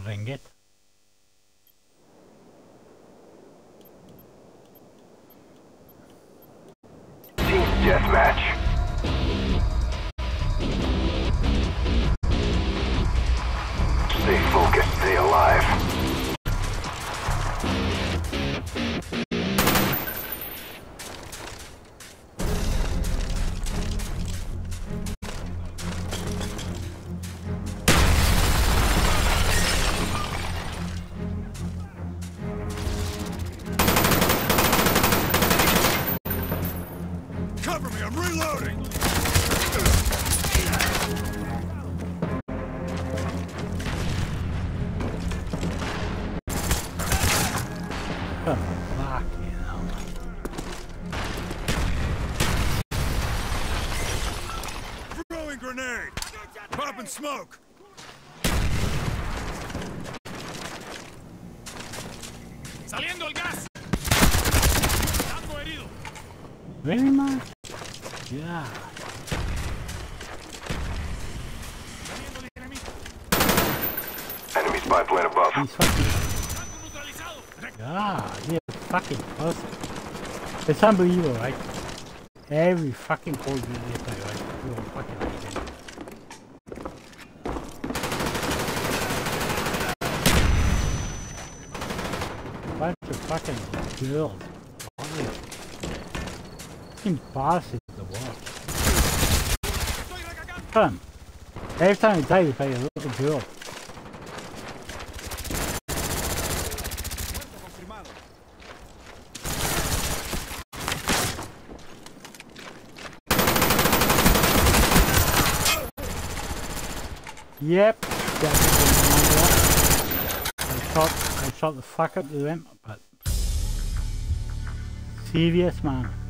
renguet. Smoke! ¡Saliendo el gas! ¡Tango herido! Really, man? Yeah. ¡Saliendo el! Enemy spy plane above. He's fucking. ¡Tango neutralizado! God, you're fucking pussy. It's unbelievable, right? Every fucking Call of Duty I play, right? bunch of fucking girls. Fucking bosses to watch. Fun. Every time you die, you play a little girl. Yep. That's shut the fuck up to them, but serious man.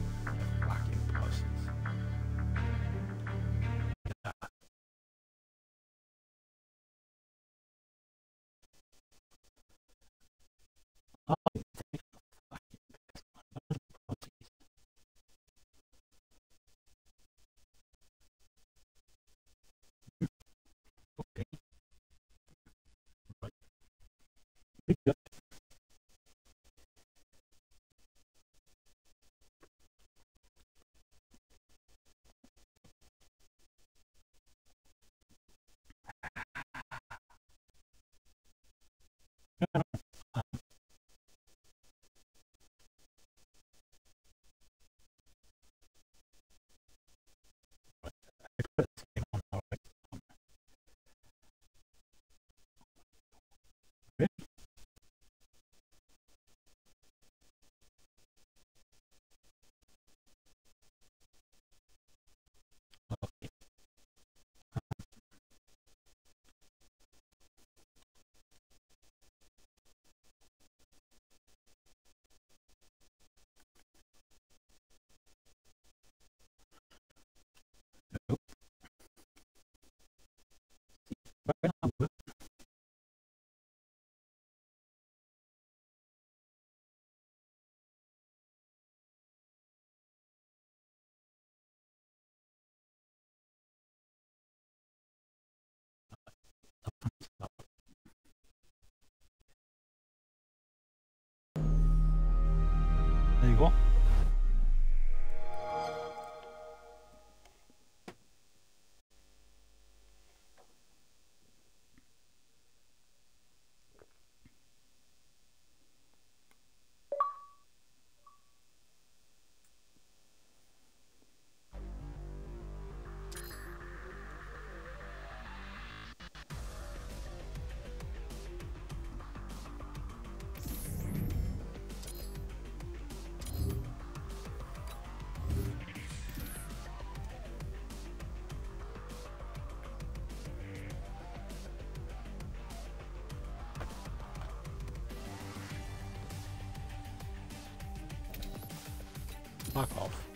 Fuck off.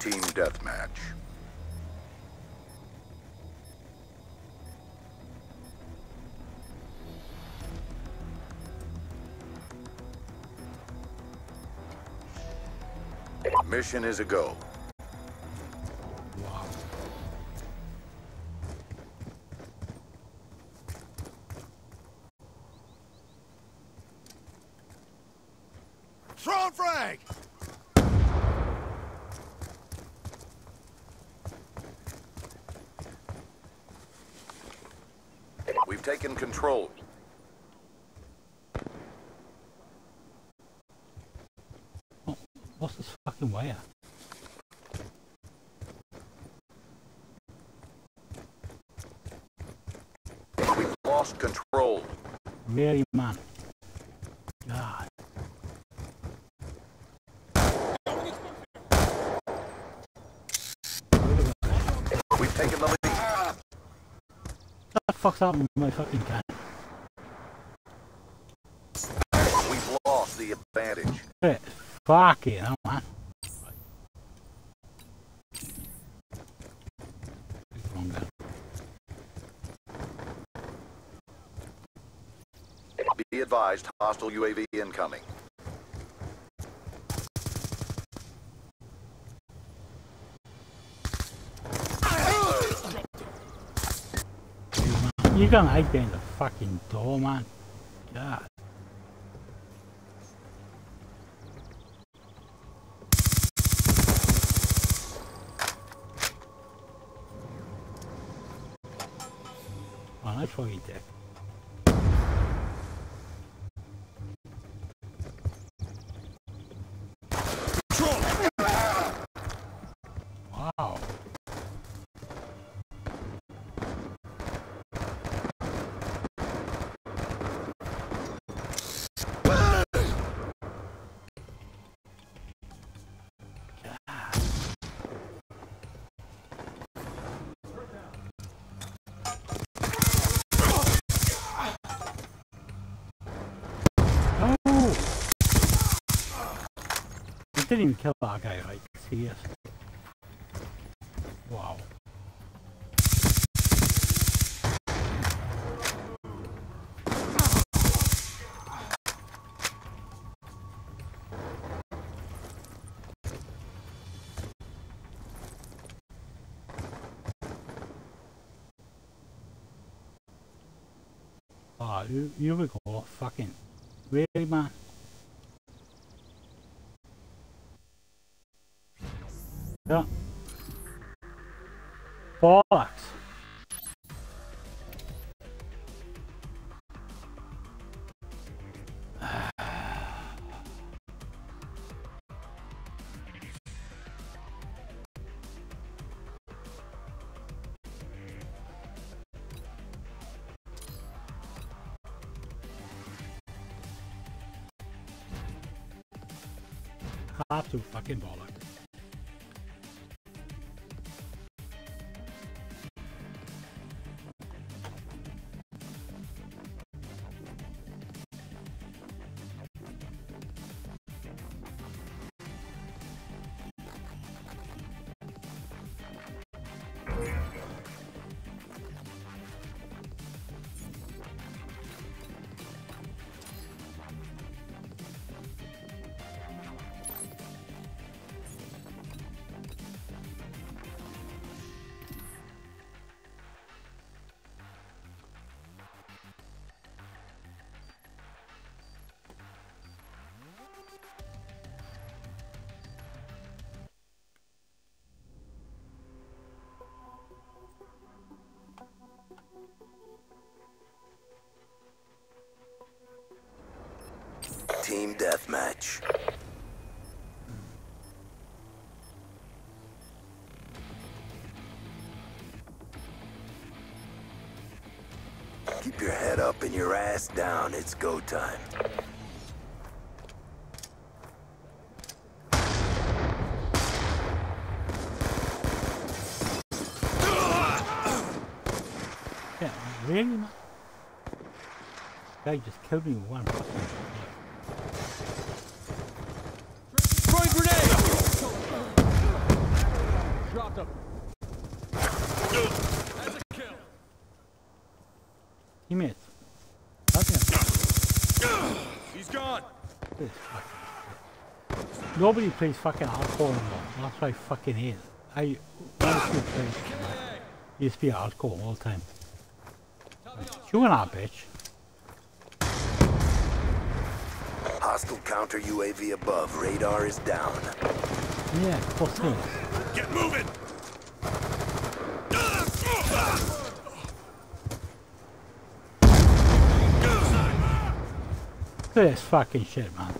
Team Deathmatch. Mission is a go. stop my fucking can. We've lost the advantage. Shit. Fucking hell. Gonna hide behind the fucking door, man. God. Oh, that's fucking dick. You, you Absolute fucking bollocks. Deathmatch. Keep your head up and your ass down. It's go time. Yeah, really? Guy just killed me one him. That's a kill. teammates. Fucking He's gone. this. Nobody plays fucking hardcore anymore. That's why I fucking hate. I honestly play used to be hardcore all the time. Chewing that bitch. Hostile counter UAV above. Radar is down. Yeah, of course. Get moving! Look at this fucking shit, man.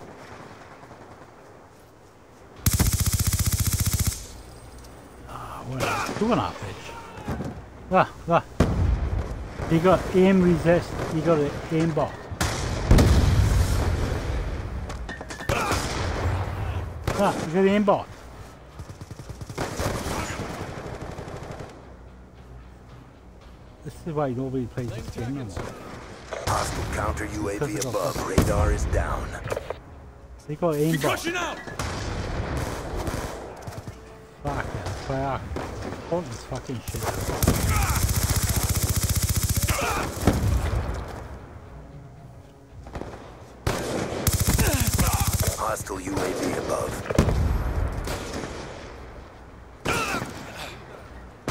Ah, what you doing that bitch? Ah, ah. You got aim resist, you got an aim bot. Ah, you got aim bot. This is why nobody plays this game no more. Hostile counter UAV above. Radar is down. They got aim bot. Concussion out! Fuck it, fuck. Hold this fucking shit. Hostile UAV above.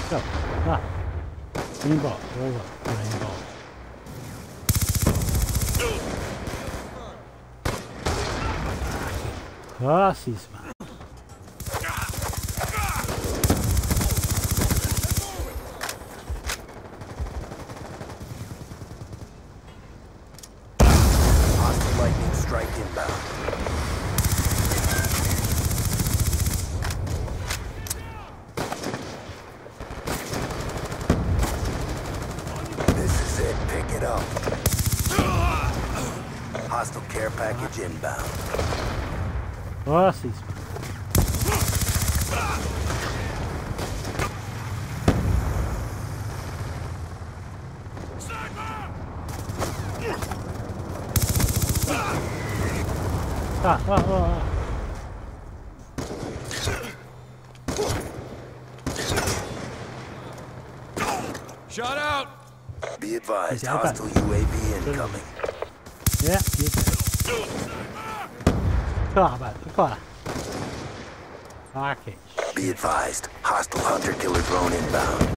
Go. Ah. Aimbot. Over. Aimbot. Pussies, man. Hostile lightning strike inbound. This is it. Pick it up. Hostile care package inbound. Pussies, man. Ah, ah, ah, ah. Shot out! Be advised, Okay, okay. hostile UAV incoming. Yeah, you Go on, man. Go on. Fucking Be advised, hostile hunter killer drone inbound.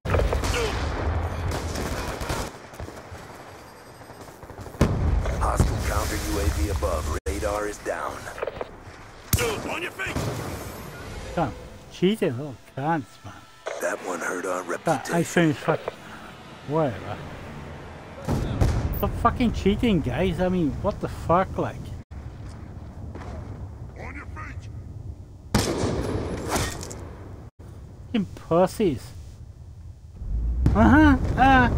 Hostile counter UAV above. Radar is down. On your feet! Come. Cheating little cunts, man. That one hurt our reputation. I finished fucking. Whatever. Stop fucking cheating, guys. I mean, what the fuck, like? On your feet! Fucking pussies. Uh huh. Ah.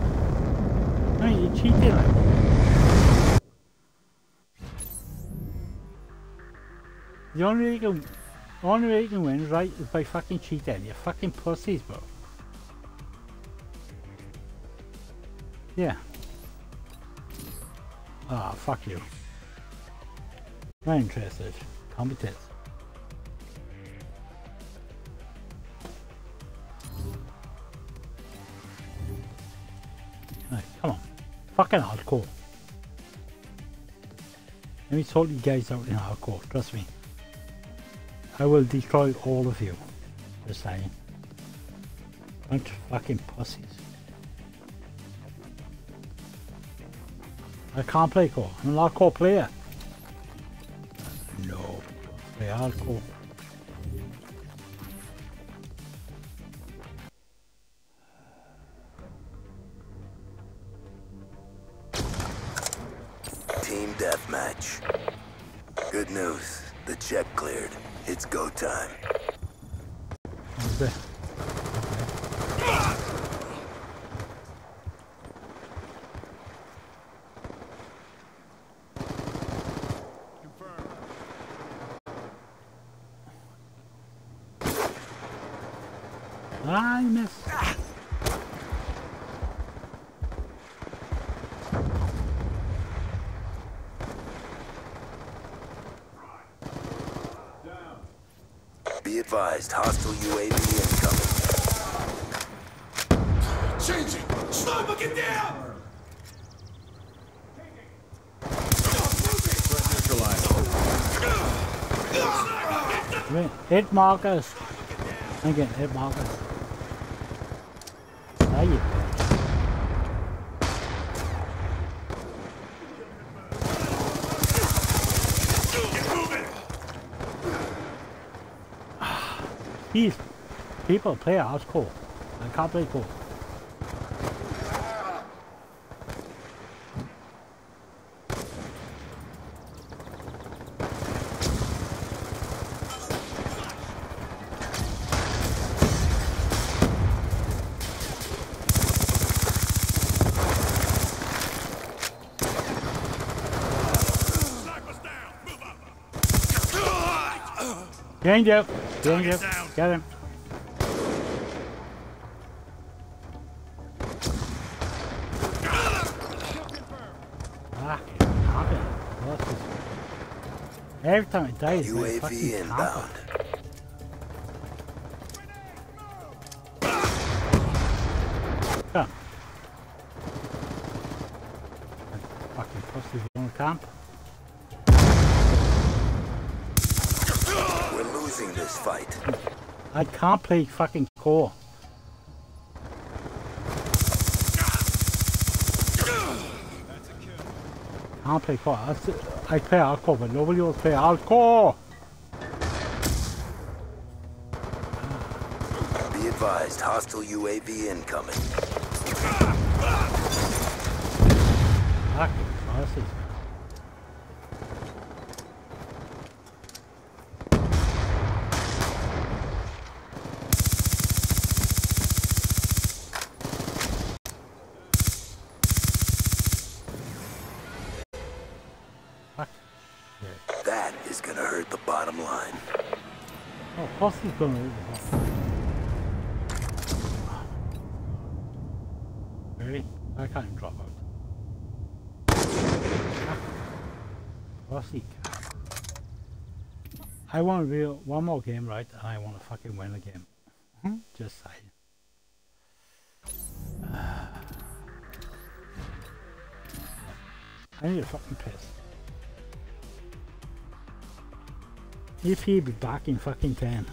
I mean, you cheated, like. The only way you can, the only way you can win, right, is by fucking cheating. You fucking pussies, bro. Yeah. Ah, fuck you. Not interested. Competence. Come on. Fucking hardcore. Let me sort you guys out in hardcore, trust me. I will destroy all of you. Just saying. Bunch of fucking pussies. I can't play core. I'm not a hardcore player. No. Play hardcore. Team deathmatch. Good news. The check cleared. It's go time. What's that? I miss. Be advised, hostile UAV incoming. Changing! Sniper, get down! Wait, hit markers. Again, hit markers. There you go. Get moving! These people play hardcore. I can't play core. Sniper's up! Change up. Change up. down. Get him. Fucking happen. What is Every time I die, it's my UAV fucking inbound. Come. Fucking pussy on the camp. We're losing this fight. I can't play fucking core. I can't play core. I, I play hardcore, but nobody will play hardcore. Be advised, hostile UAV incoming. Want to do one more game right I want to fucking win the game. Hmm? Just saying. <sighs> I need a fucking piss. If he be back in fucking 10.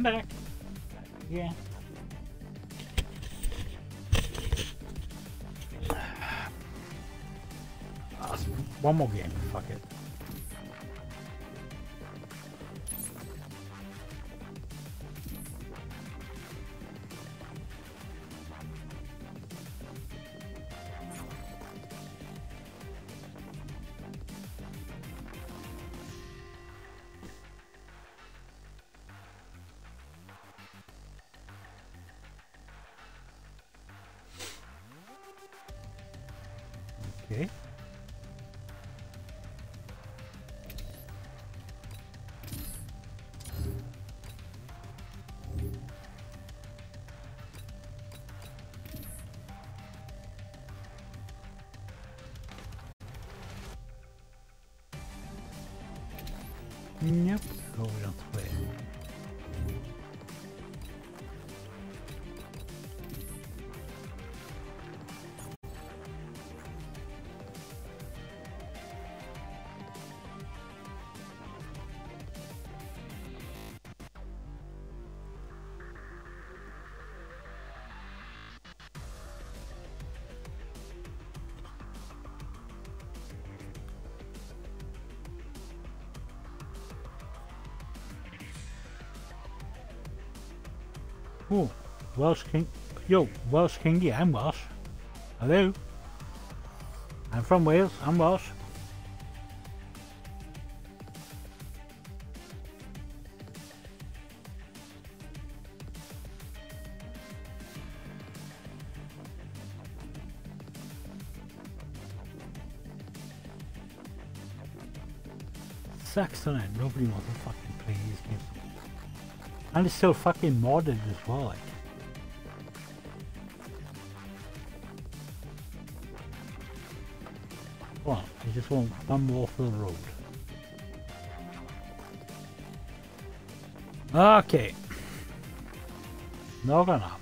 I'm back. Yeah. Ah, One more game, fuck it. Oh, Welsh King. Yo, Welsh Kingy, I'm Welsh. Hello. I'm from Wales, I'm Welsh. Saxon, nobody motherfucking to fucking play. And it's still fucking modded as well, like. On, I just want one more for the road. Okay. Not gonna happen.